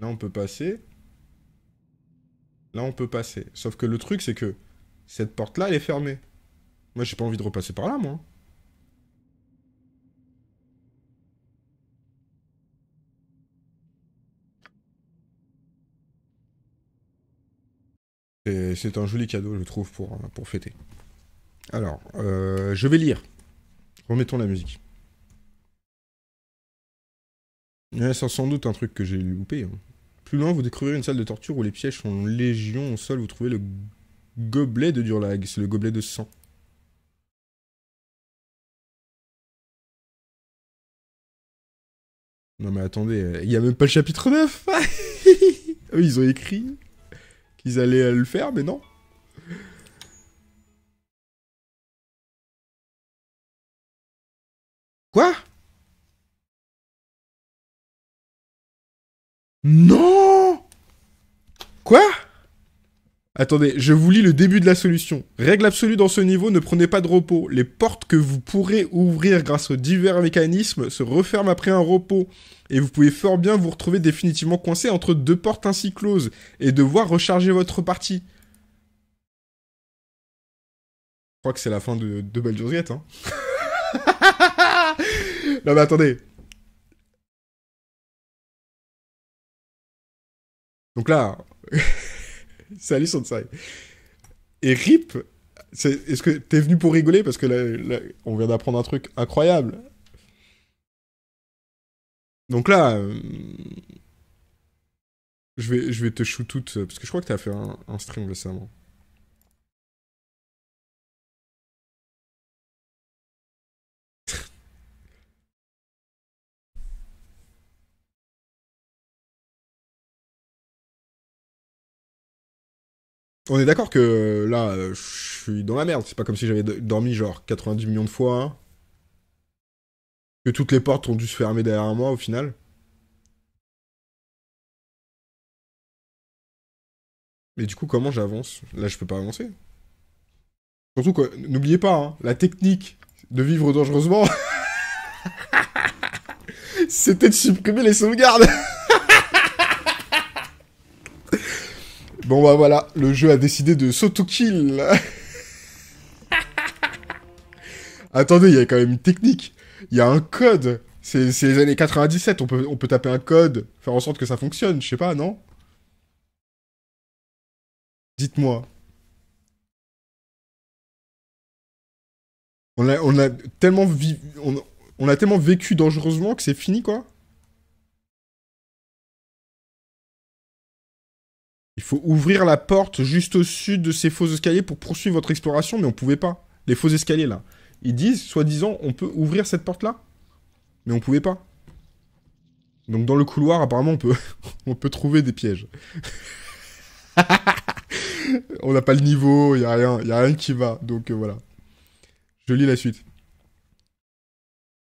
Là, on peut passer. Là, on peut passer. Sauf que le truc, c'est que cette porte-là, elle est fermée. Moi, j'ai pas envie de repasser par là, moi. C'est un joli cadeau, je trouve, pour, pour fêter. Alors, euh, je vais lire. Remettons la musique. Ouais, c'est sans doute un truc que j'ai loupé. hein. Plus loin, vous découvrirez une salle de torture où les pièges sont légion. Au sol, vous trouvez le gobelet de Durlag. C'est le gobelet de sang. Non mais attendez, il y a même pas le chapitre 9 Eux, [laughs] ils ont écrit qu'ils allaient euh, le faire, mais non. Quoi? Non Quoi? Attendez, je vous lis le début de la solution. Règle absolue dans ce niveau, ne prenez pas de repos. Les portes que vous pourrez ouvrir grâce aux divers mécanismes se referment après un repos. Et vous pouvez fort bien vous retrouver définitivement coincé entre deux portes ainsi closes et devoir recharger votre partie. Je crois que c'est la fin de, de Baldur's hein. [laughs] non mais attendez. Donc là, [laughs] salut Sansai. Et Rip, est-ce que t'es venu pour rigoler? Parce que on vient d'apprendre un truc incroyable. Donc là, euh, je vais, je vais te shoot toute parce que je crois que t'as fait un, un stream récemment. On est d'accord que euh, là, euh, je suis dans la merde. C'est pas comme si j'avais do- dormi genre 90 millions de fois. Que toutes les portes ont dû se fermer derrière moi au final. Mais du coup, comment j'avance? Là, je peux pas avancer. Surtout que, n'oubliez pas, hein, la technique de vivre dangereusement, [laughs] c'était de supprimer les sauvegardes. [laughs] Bon bah voilà, le jeu a décidé de s'auto-kill. [laughs] Attendez, il y a quand même une technique. Il y a un code. C'est c'est les années 97, on peut, on peut taper un code, faire en sorte que ça fonctionne, je sais pas, non? Dites-moi. On a, on a tellement vi- on, on a tellement vécu dangereusement que c'est fini, quoi? Faut ouvrir la porte juste au sud de ces faux escaliers pour poursuivre votre exploration, mais on pouvait pas. Les faux escaliers, là. Ils disent, soi-disant, on peut ouvrir cette porte-là, mais on pouvait pas. Donc dans le couloir, apparemment, on peut, [laughs] on peut trouver des pièges. [laughs] on n'a pas le niveau, il y a rien, y a rien qui va. Donc euh, voilà. Je lis la suite.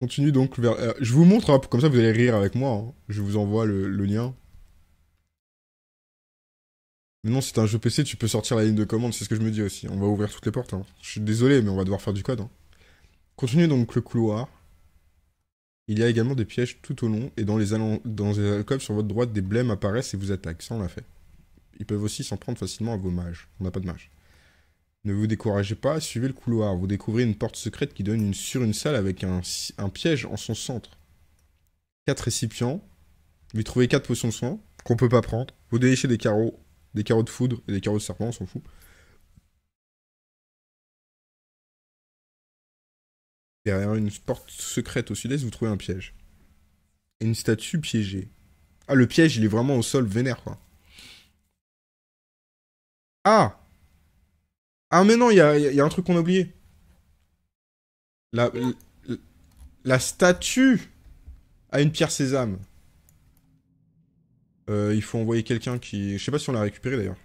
Continue donc vers... euh, je vous montre, comme ça vous allez rire avec moi. hein. Je vous envoie le lien. Non, c'est un jeu PC, tu peux sortir la ligne de commande, c'est ce que je me dis aussi. On va ouvrir toutes les portes. hein. Je suis désolé, mais on va devoir faire du code. hein. Continue donc le couloir. Il y a également des pièges tout au long, et dans les, dans les alcôves sur votre droite, des blêmes apparaissent et vous attaquent. Ça, on l'a fait. Ils peuvent aussi s'en prendre facilement à vos mages. On n'a pas de mage. Ne vous découragez pas, suivez le couloir. Vous découvrez une porte secrète qui donne sur une salle avec un, si- piège en son centre. Quatre récipients. Vous trouvez quatre potions de soin qu'on peut pas prendre. Vous déléchez des carreaux, des carreaux de foudre et des carreaux de serpent, on s'en fout. Derrière une porte secrète au sud-est, vous trouvez un piège. Une statue piégée. Ah, le piège, il est vraiment au sol vénère, quoi. Ah Ah, mais non, il y a, un truc qu'on a oublié. La, la statue a une pierre sésame. Euh, il faut envoyer quelqu'un qui... Je sais pas si on l'a récupéré d'ailleurs.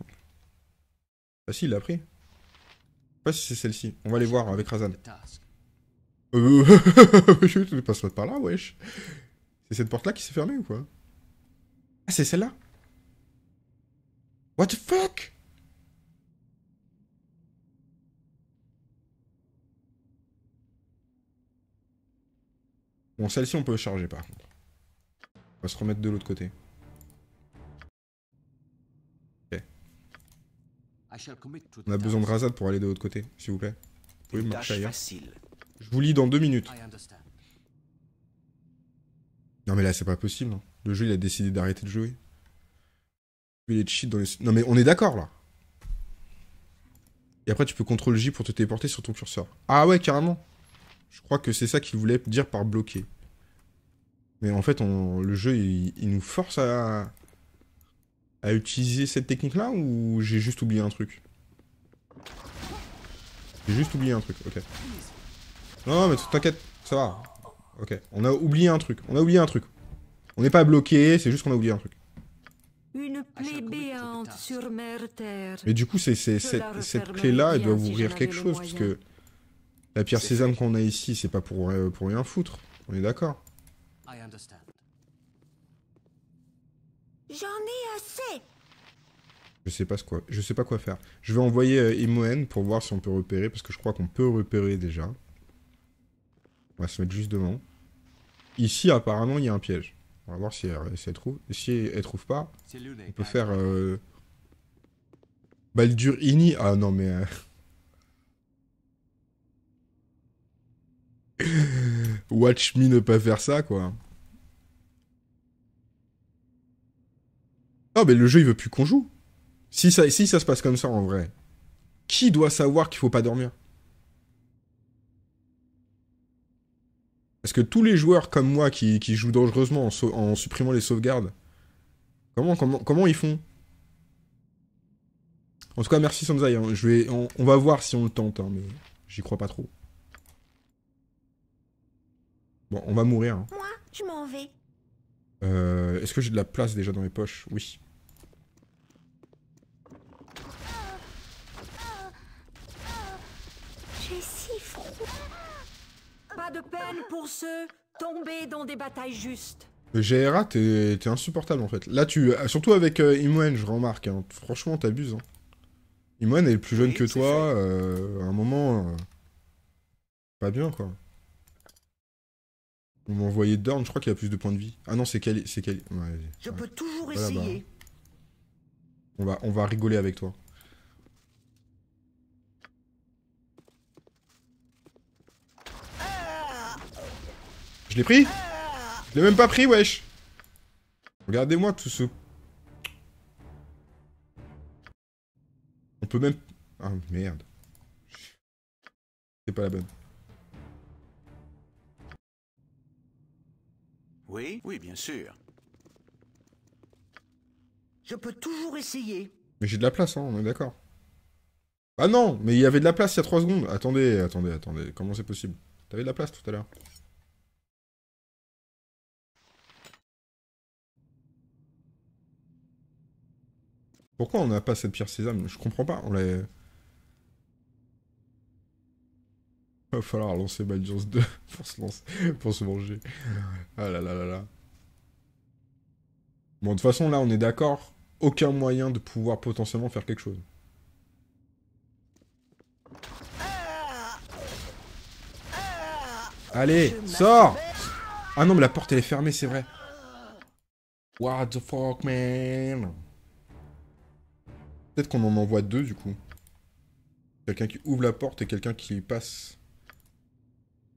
Ah si, il l'a pris. Je sais pas si c'est celle-ci. On va aller voir avec Razan. Euh... [laughs] je passe par là, wesh. C'est cette porte-là qui s'est fermée ou quoi? Ah, c'est celle-là What the fuck? Bon, celle-ci, on peut charger par contre. On va se remettre de l'autre côté. On a besoin de. Razad pour aller de l'autre côté, s'il vous plaît. Vous pouvez marcher ailleurs. Je vous lis dans deux minutes. Non mais là c'est pas possible. hein. Le jeu il a décidé d'arrêter de jouer. Il est cheat dans les... Non mais on est d'accord là. Et après tu peux CTRL J pour te téléporter sur ton curseur. Ah ouais carrément. Je crois que c'est ça qu'il voulait dire par bloquer. Mais en fait on... le jeu il... il nous force à... à utiliser cette technique là ou j'ai juste oublié un truc? J'ai juste oublié un truc, ok. Non, non mais t'inquiète, ça va. Ok, on a oublié un truc. On a oublié un truc. On n'est pas bloqué, c'est juste qu'on a oublié un truc. Une plaie the béante sur mer terre. Mais du coup, c'est, cette, cette clé-là, elle doit si ouvrir quelque chose, parce que la pierre sésame qu'on a ici, c'est pas pour, euh, pour rien foutre. On est d'accord. J'en ai assez. Je sais pas ce quoi, je sais pas quoi faire. Je vais envoyer euh, Imoen pour voir si on peut repérer, parce que je crois qu'on peut repérer déjà. On va se mettre juste devant. Ici, apparemment, il y a un piège. On va voir si elle, si elle trouve. Si elle trouve pas. On peut faire euh... Baldur Ini. Ah non mais. euh, [laughs] Watch me ne pas faire ça quoi. Non mais le jeu il veut plus qu'on joue. Si ça, se passe comme ça en vrai, qui doit savoir qu'il faut pas dormir? Parce que tous les joueurs comme moi qui, jouent dangereusement en, supprimant les sauvegardes, Comment, comment, comment ils font? En tout cas, merci Sanzai. hein. On va voir si on le tente, hein, mais j'y crois pas trop. Bon, on va mourir. hein. Moi, je m'en vais. Euh, Est-ce que j'ai de la place déjà dans mes poches Oui. J'ai si froid. Pas de peine pour ceux tombés dans des batailles justes. Le GRA, t'es insupportable en fait. Là, tu. Surtout avec euh, Imoen, je remarque. hein. Franchement, t'abuses. Hein. Imoen est plus jeune Oui, que toi. euh, à un moment. euh, Pas bien quoi. On m'a envoyé Dorn, je crois qu'il a plus de points de vie. Ah non, c'est Kali. C'est Kali. Ouais. Je Ouais. peux toujours Voilà, bah. essayer. On va, on va rigoler avec toi. Je l'ai pris? Je l'ai même pas pris, wesh Regardez-moi tout ce... On peut même... Ah, merde. C'est pas la bonne. Oui, oui, bien sûr. Je peux toujours essayer. Mais j'ai de la place, hein, on est d'accord. Ah non, mais il y avait de la place il y a 3 secondes. Attendez, attendez, attendez. Comment c'est possible? T'avais de la place tout à l'heure. Pourquoi on n'a pas cette pierre sésame? Je comprends pas. On l'a... Va falloir lancer Baldur's 2 [laughs] pour se lancer, pour se manger. Ah là là là là. Bon, de toute façon, là, on est d'accord. Aucun moyen de pouvoir potentiellement faire quelque chose. Allez, sors Ah non, mais la porte, elle est fermée, c'est vrai. What the fuck, man Peut-être qu'on en envoie deux, du coup. Quelqu'un qui ouvre la porte et quelqu'un qui passe.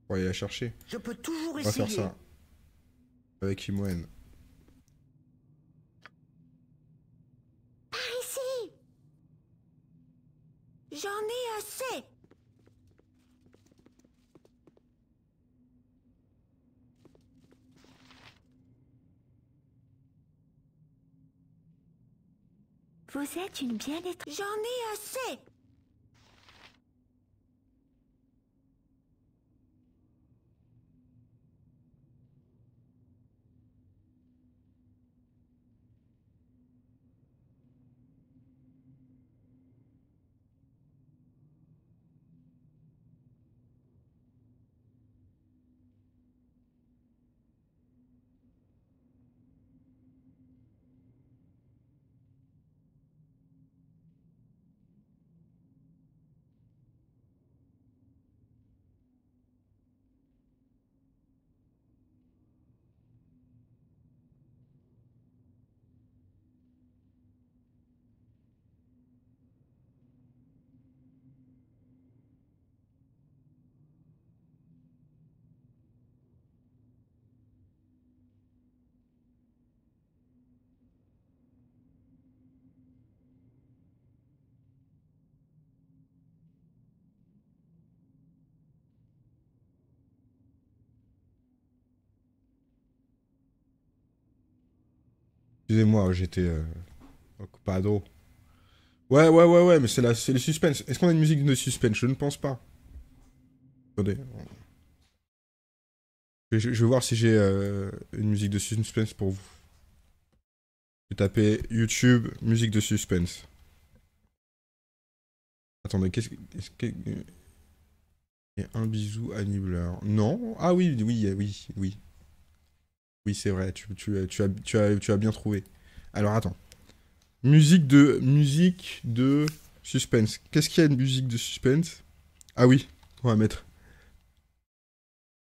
Pour aller la chercher. Je peux toujours On va faire essayer. ça. Avec Imoen. Par ici. J'en ai assez. Vous êtes une bien-être. J'en ai assez. Excusez-moi, j'étais euh. Ouais, ouais, ouais, ouais, mais c'est le suspense. Est-ce qu'on a une musique de suspense? Je ne pense pas. Attendez. Je, vais voir si j'ai euh, une musique de suspense pour vous. Je vais taper YouTube, musique de suspense. Attendez, qu'est-ce que... que- Et un bisou à Nibbler. Non? Ah oui, oui, oui, oui. Oui, c'est vrai, tu, tu, tu, as, tu, as, tu as bien trouvé. Alors attends. Musique de. Musique de suspense. Qu'est-ce qu'il y a une musique de suspense? Ah oui, on va mettre.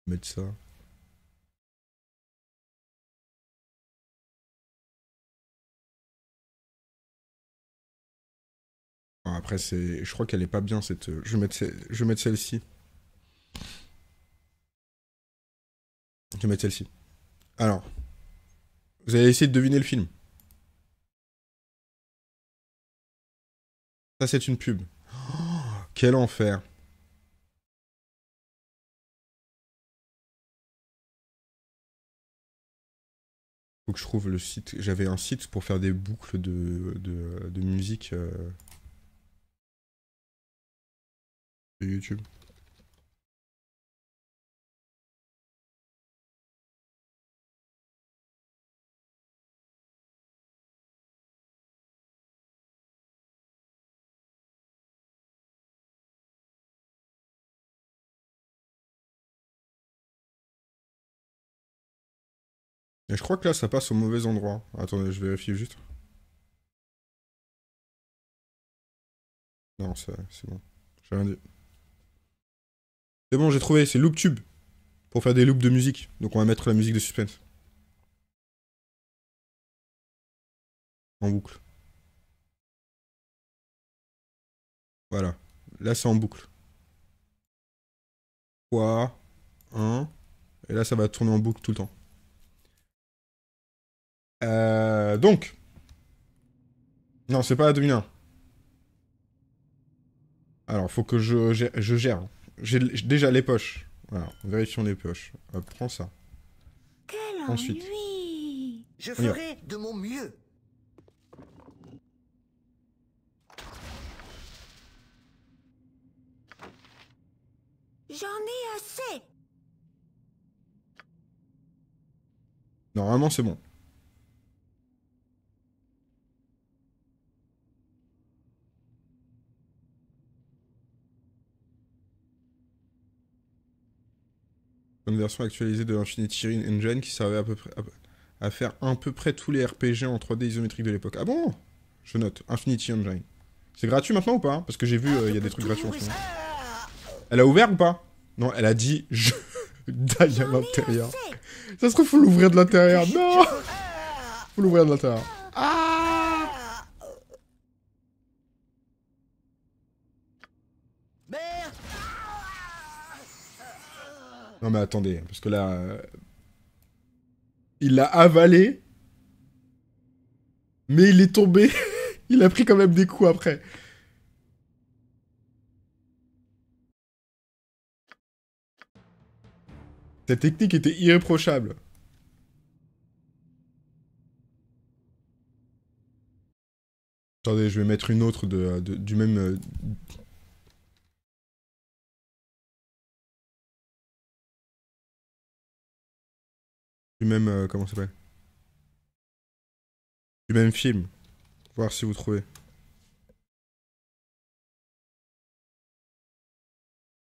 Mettre ça. Après, c'est. Je crois qu'elle est pas bien cette. Je vais mettre, je vais mettre celle-ci. Je vais mettre celle-ci. Alors. Vous allez essayer de deviner le film. Ça, c'est une pub. Oh, quel enfer. Faut que je trouve le site. J'avais un site pour faire des boucles de, de, musique euh, YouTube. Et je crois que là, ça passe au mauvais endroit. Attendez, je vérifie juste. Non, c'est bon. J'ai rien dit. C'est bon, j'ai trouvé, c'est LoopTube. Pour faire des loops de musique. Donc on va mettre la musique de suspense. En boucle. Voilà. Là, c'est en boucle. 3, 1. Et là, ça va tourner en boucle tout le temps. Euh, donc. Non, c'est pas à 2001. Alors, faut que je, gère- je gère. J'ai déjà les poches. Voilà, vérifions les poches. Hop, prends ça. Quel Ensuite. ennui Je ferai de mon mieux. J'en ai assez Normalement, c'est bon. Une version actualisée de Infinity Engine qui servait à peu près à, faire à peu près tous les RPG en 3D isométrique de l'époque. Ah bon? Je note. Infinity Engine. C'est gratuit maintenant ou pas? Parce que j'ai vu, euh, il y a des trucs gratuits en ce moment. Elle a ouvert ou pas? Non, elle a dit je [laughs] daille à l'intérieur. Ça se trouve, faut l'ouvrir de l'intérieur. Non Faut l'ouvrir de l'intérieur. Merde Non mais attendez, parce que là... euh, Il l'a avalé. Mais il est tombé. [laughs] il a pris quand même des coups après. Cette technique était irréprochable. Attendez, je vais mettre une autre de, du même... Même... euh, comment ça s'appelle? Du même film. Voir si vous trouvez.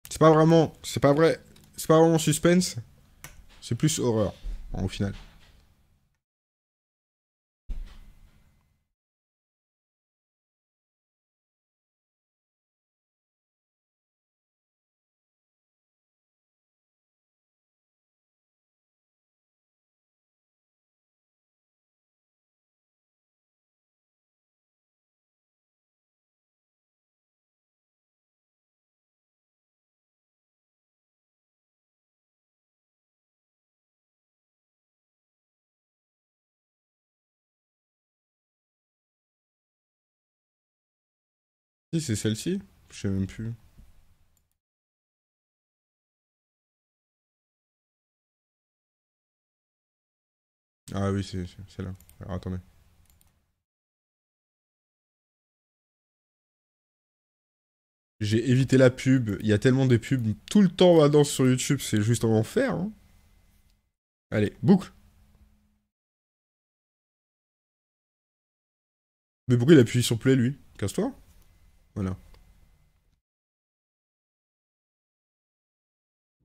C'est pas vraiment... C'est pas vrai... C'est pas vraiment suspense. C'est plus horreur, au final. C'est celle-ci Je sais même plus. Ah oui, c'est celle-là. Alors attendez. J'ai évité la pub. Il y a tellement de pubs tout le temps à danse sur YouTube, c'est juste un enfer. Hein. Allez, boucle. Mais pourquoi il appuie sur play lui? Casse-toi. Voilà.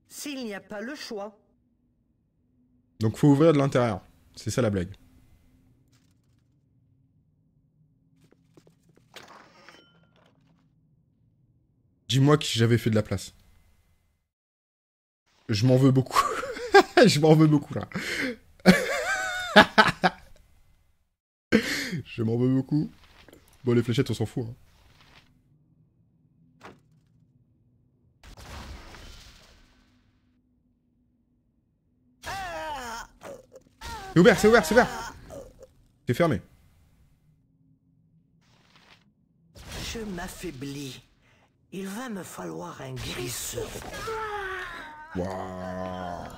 S'il n'y a pas le choix, Donc faut ouvrir de l'intérieur. C'est ça la blague. Dis-moi que j'avais fait de la place. Je m'en veux beaucoup. [laughs] Je m'en veux beaucoup là. [laughs] Je m'en veux beaucoup. Bon les fléchettes on s'en fout. hein. C'est ouvert, c'est ouvert, c'est ouvert. C'est fermé. je m'affaiblis. Il va me falloir un guérisseur. Waouh.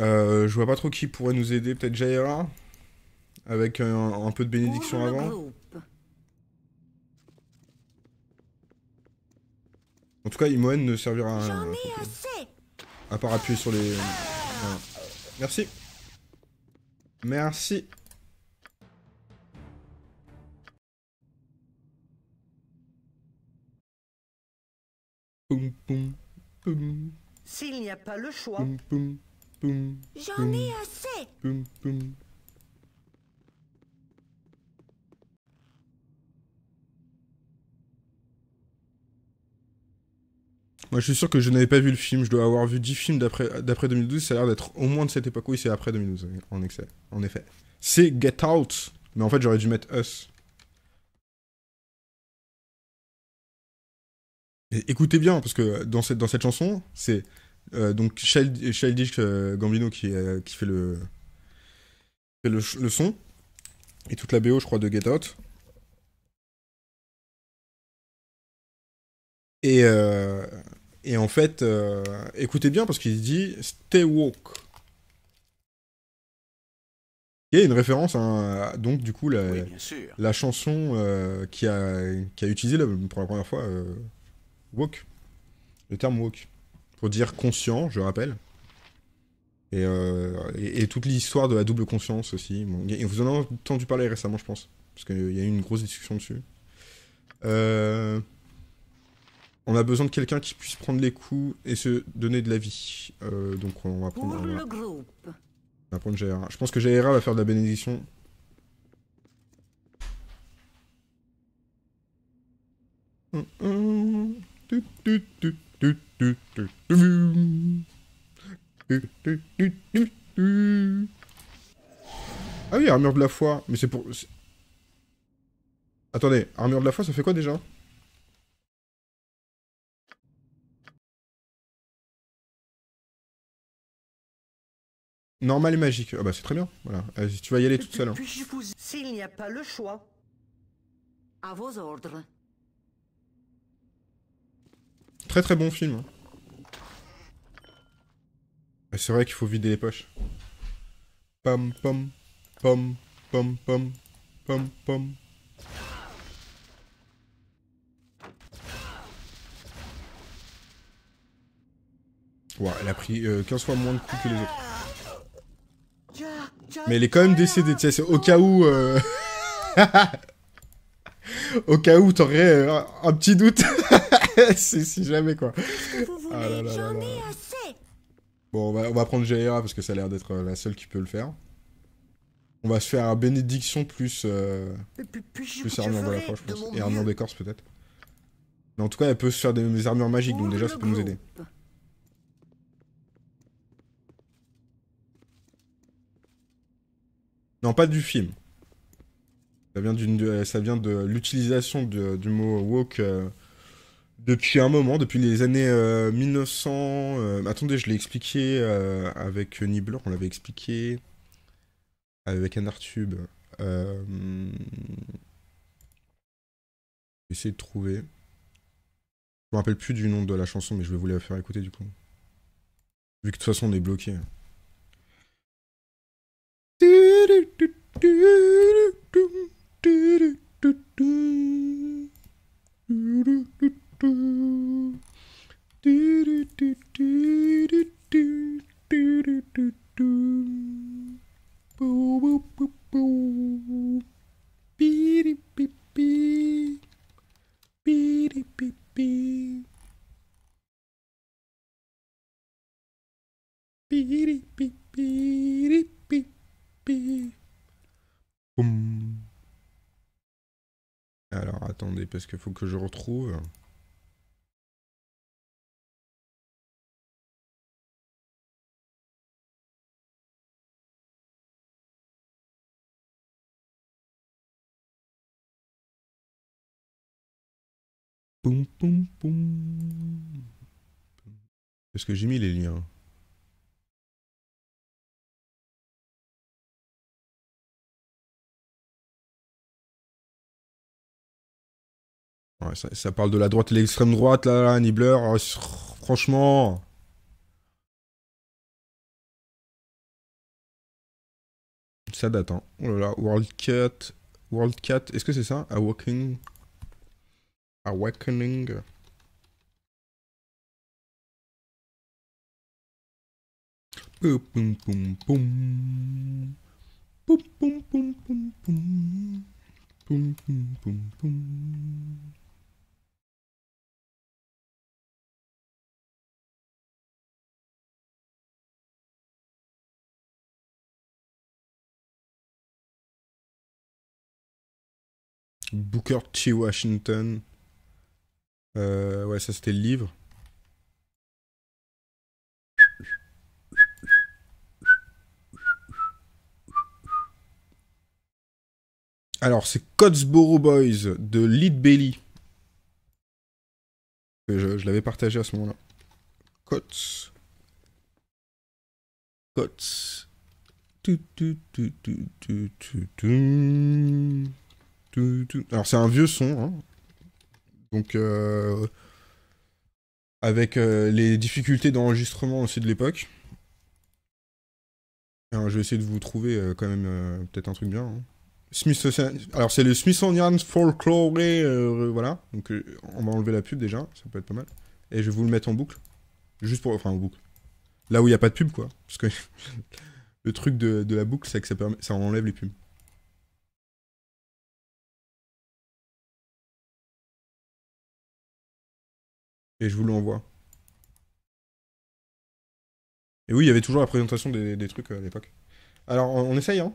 Euh, je vois pas trop qui pourrait nous aider, peut-être Jaira Avec un, un peu de bénédiction avant. En tout cas, Imoen ne servira à, J'en rien, ai assez. à part appuyer sur les... Voilà. Merci. Merci. Poum, poum, poum, S'il n'y a pas le choix, J'en ai assez. Moi, je suis sûr que je n'avais pas vu le film. Je dois avoir vu 10 films d'après d'après 2012. Ça a l'air d'être au moins de cette époque. Oui, c'est après 2012, en, excès, en effet. C'est Get Out. Mais en fait, j'aurais dû mettre Us. Écoutez bien, parce que dans cette, dans cette chanson, c'est euh, euh, Gambino qui, euh, qui fait, le, fait le, le son. Et toute la BO, je crois, de Get Out. Et, euh, et en fait, euh, écoutez bien parce qu'il dit Stay woke. Il y a une référence à, à- donc du coup la, Oui, la chanson euh, qui, a, qui a utilisé pour la première fois euh, woke. Le terme woke. Pour dire conscient, je rappelle. Et, euh, et, et toute l'histoire de la double conscience aussi. Bon, y a- vous en avez entendu parler récemment, je pense. Parce qu'il y a eu une grosse discussion dessus. On a besoin de quelqu'un qui puisse prendre les coups et se donner de la vie. Euh, donc on va prendre, on va- le groupe. on va prendre Jaira. Je pense que Jaira va faire de la bénédiction. Ah oui, armure de la foi. Mais c'est pour... Attendez, armure de la foi, ça fait quoi déjà? Normal et magique. Ah bah c'est très bien. Voilà. Vas-y, tu vas y aller toute seule. hein. puis-je vous... S'il n'y a pas le choix, À vos ordres. Très très bon film. hein. Et C'est vrai qu'il faut vider les poches. Pam pam pam pam pam pam pam. Ouais, elle a pris euh, 15 fois moins de coups que les autres. Mais elle est quand même décédée, tu sais, c'est au cas où... euh, [laughs] au cas où t'aurais euh, un, un petit doute. [laughs] C'est si jamais, quoi. Vous Ah là là là. Bon, on va, on va prendre Jaira parce que ça a l'air d'être euh, la seule qui peut le faire. On va se faire un bénédiction plus, euh, plus armure de la foi, je pense. Et armure d'écorce, peut-être. Mais en tout cas, elle peut se faire des, des armures magiques, donc déjà, ça peut nous aider. Non, pas du film. Ça vient, de- l'utilisation du mot woke euh, depuis un moment, depuis les années euh, 1900. euh, attendez, je l'ai expliqué euh, avec Nibbler, on l'avait expliqué avec Anartube. Euh, essayer de trouver. Je me rappelle plus du nom de la chanson, mais je vais vous la faire écouter du coup. Vu que de toute façon on est bloqué. Beep, beep, beep. Parce qu'il faut que je retrouve... Poum, poum, poum. Est-ce que j'ai mis les liens ça, parle de la droite et l'extrême droite, là, là Nibbler. Oh, franchement. Ça date, hein. Oh là là, World Cat. World Cat, est-ce que c'est ça? Awakening. Awakening. Poum, poum, poum, poum. Poum, poum, poum, poum, poum. Poum, poum, poum, poum. Booker T. Washington. Euh, ouais, ça c'était le livre. Alors, c'est Cotsboro Boys de Lead Belly. Je, l'avais partagé à ce moment-là. Cots. Cots. Alors, c'est un vieux son. hein. Donc, euh, avec euh, les difficultés d'enregistrement aussi de l'époque. Alors, je vais essayer de vous trouver euh, quand même euh, peut-être un truc bien. hein. Smithsonian- Alors, c'est le Smithsonian Folklore. voilà. Donc, on va enlever la pub déjà. Ça peut être pas mal. Et je vais vous le mettre en boucle. Juste pour. Enfin, en boucle. Là où il n'y a pas de pub, quoi. Parce que [laughs] le truc de, de la boucle, c'est que ça, permet... ça enlève les pubs. Et je vous l'envoie. Et oui, il y avait toujours la présentation des, trucs euh, à l'époque. Alors, on, essaye, hein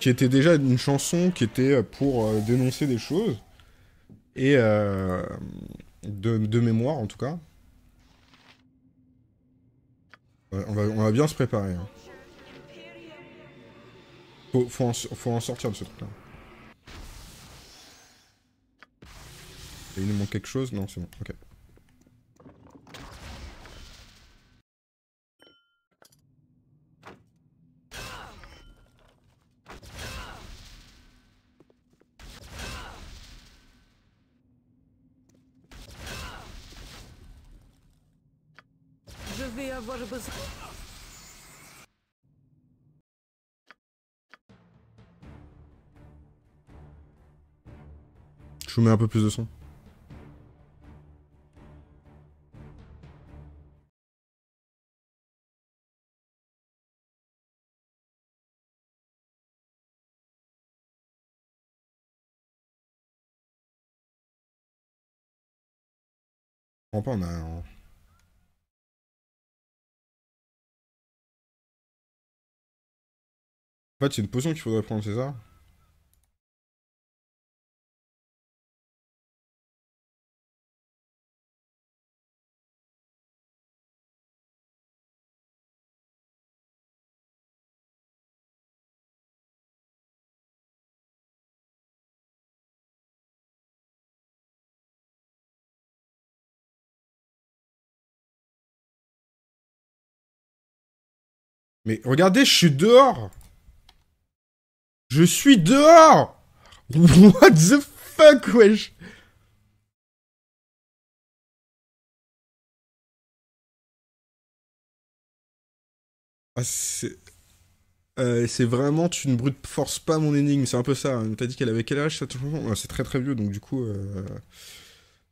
Qui était déjà une chanson qui était pour euh, dénoncer des choses. Et euh, de mémoire, en tout cas. Ouais, on, va, on va bien se préparer. hein. Faut, en, faut en sortir de ce truc-là. Il nous manque quelque chose? Non, c'est bon, ok. Je vais avoir besoin. Je vous mets un peu plus de son. On a... un- En fait, c'est une potion qu'il faudrait prendre, c'est ça? Mais regardez, je suis dehors Je suis dehors [laughs] What the fuck, wesh Ah, c'est... Euh, c'est vraiment, tu ne brutes force pas mon énigme, c'est un peu ça. hein. T'as dit qu'elle avait quel âge Ouais, C'est très très vieux, donc du coup... euh,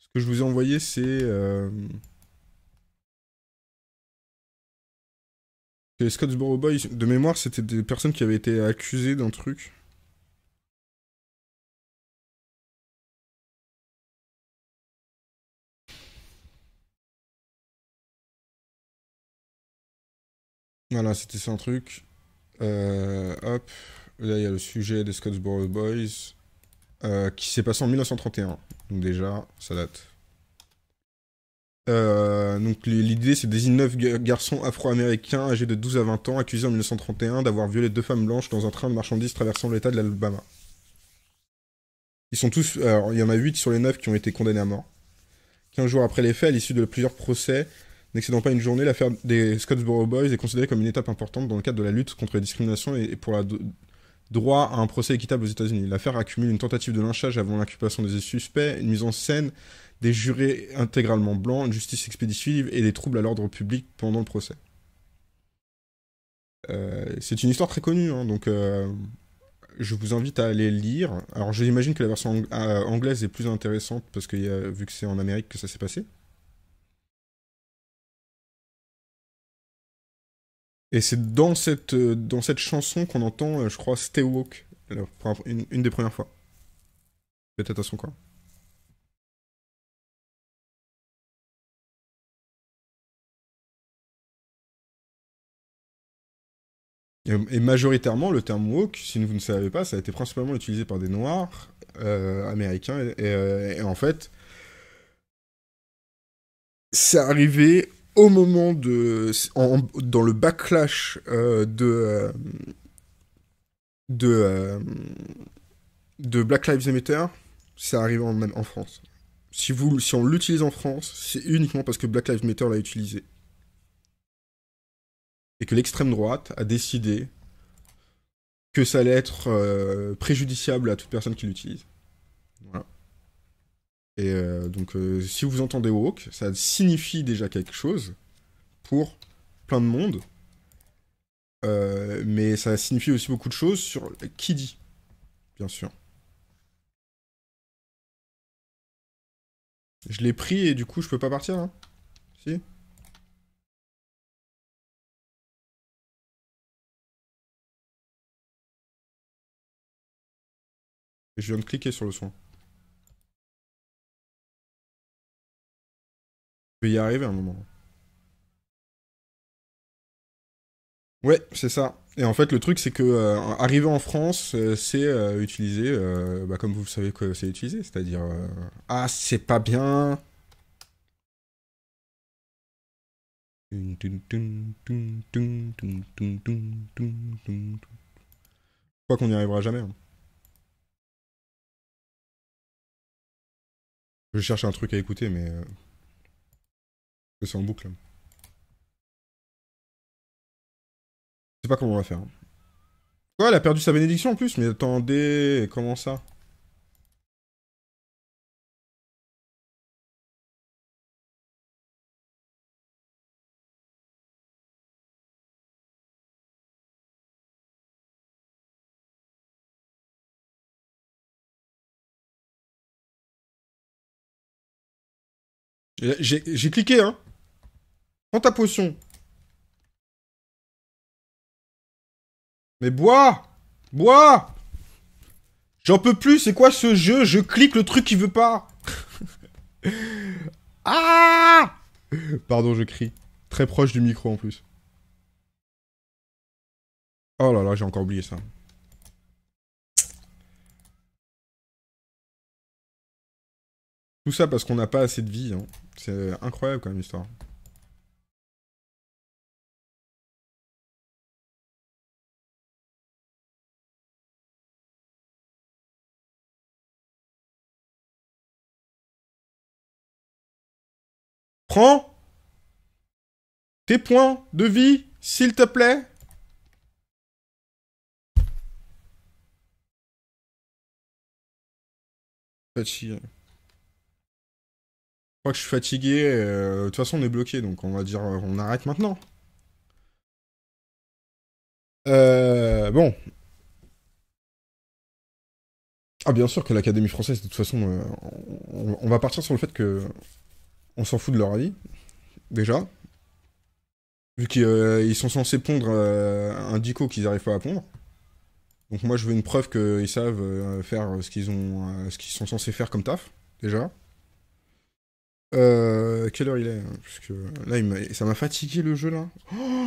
Ce que je vous ai envoyé, c'est... euh, Les Scottsboro Boys, de mémoire, c'était des personnes qui avaient été accusées d'un truc. Voilà, c'était ça un truc. Euh, hop, là il y a le sujet des Scottsboro Boys euh, qui s'est passé en 1931. Donc déjà, ça date. Euh, donc l'idée, c'est désigner 9 garçons afro-américains âgés de 12 à 20 ans accusés en 1931 d'avoir violé deux femmes blanches dans un train de marchandises traversant l'état de l'Alabama. Ils sont tous, alors il y en a 8 sur les 9 qui ont été condamnés à mort. 15 jours après les faits, à l'issue de plusieurs procès, n'excédant pas une journée, l'affaire des Scottsboro Boys est considérée comme une étape importante dans le cadre de la lutte contre la discrimination et pour le droit à un procès équitable aux États-Unis. L'affaire accumule une tentative de lynchage avant l'inculpation des suspects, une mise en scène des jurés intégralement blancs, une justice expéditive et des troubles à l'ordre public pendant le procès. Euh, c'est une histoire très connue, hein, donc euh, je vous invite à aller lire. Alors j'imagine que la version euh, anglaise est plus intéressante parce que y a, vu que c'est en Amérique que ça s'est passé. Et c'est dans cette, dans cette chanson qu'on entend, je crois, Stay Woke, une, une des premières fois. Faites attention quoi. Et majoritairement, le terme woke, si vous ne savez pas, ça a été principalement utilisé par des noirs euh, américains. Et, euh, et, en fait, c'est arrivé au moment de. En, dans le backlash euh, de. de. de Black Lives Matter, c'est arrivé en, en France. Si, vous, si on l'utilise en France, c'est uniquement parce que Black Lives Matter l'a utilisé et que l'extrême droite a décidé que ça allait être euh, préjudiciable à toute personne qui l'utilise. Voilà. Et euh, donc, euh, si vous entendez woke, ça signifie déjà quelque chose pour plein de monde. mais ça signifie aussi beaucoup de choses sur qui dit, bien sûr. Je l'ai pris et du coup, je peux pas partir, hein? Si? Je viens de cliquer sur le son. Je vais y arriver un moment. Ouais, c'est ça. Et en fait, le truc, c'est que euh, arriver en France, euh, c'est euh, utiliser, bah, comme vous savez que c'est utilisé, c'est-à-dire ah c'est pas bien. Je crois qu'on n'y arrivera jamais. Hein. Je cherche un truc à écouter, mais... Euh... C'est en boucle. Je sais pas comment on va faire. Quoi, elle a perdu sa bénédiction en plus Mais attendez, comment ça? J'ai cliqué, hein. Prends ta potion. Mais bois Bois J'en peux plus, c'est quoi ce jeu? Je clique le truc qui veut pas. [laughs] ah Pardon, je crie. Très proche du micro en plus. Oh là là, j'ai encore oublié ça. Tout ça parce qu'on n'a pas assez de vie. Hein. C'est incroyable comme histoire. Prends tes points de vie, s'il te plaît. Fatigué que je suis fatigué. Euh, de toute façon, on est bloqué, donc on va dire euh, on arrête maintenant. Euh, bon. Ah, bien sûr que l'Académie française, de toute façon, on, va partir sur le fait que on s'en fout de leur avis, déjà. Vu qu'ils sont censés pondre un dico qu'ils n'arrivent pas à pondre. Donc moi, je veux une preuve qu'ils savent faire ce qu'ils ont, ce qu'ils sont censés faire comme taf, déjà. Euh, quelle heure il est hein, Parce que là, il ça m'a fatigué le jeu là. Oh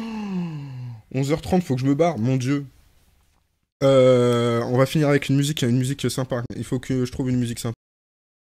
11h30, faut que je me barre, mon dieu. Euh, on va finir avec une musique, une musique sympa. Il faut que je trouve une musique sympa.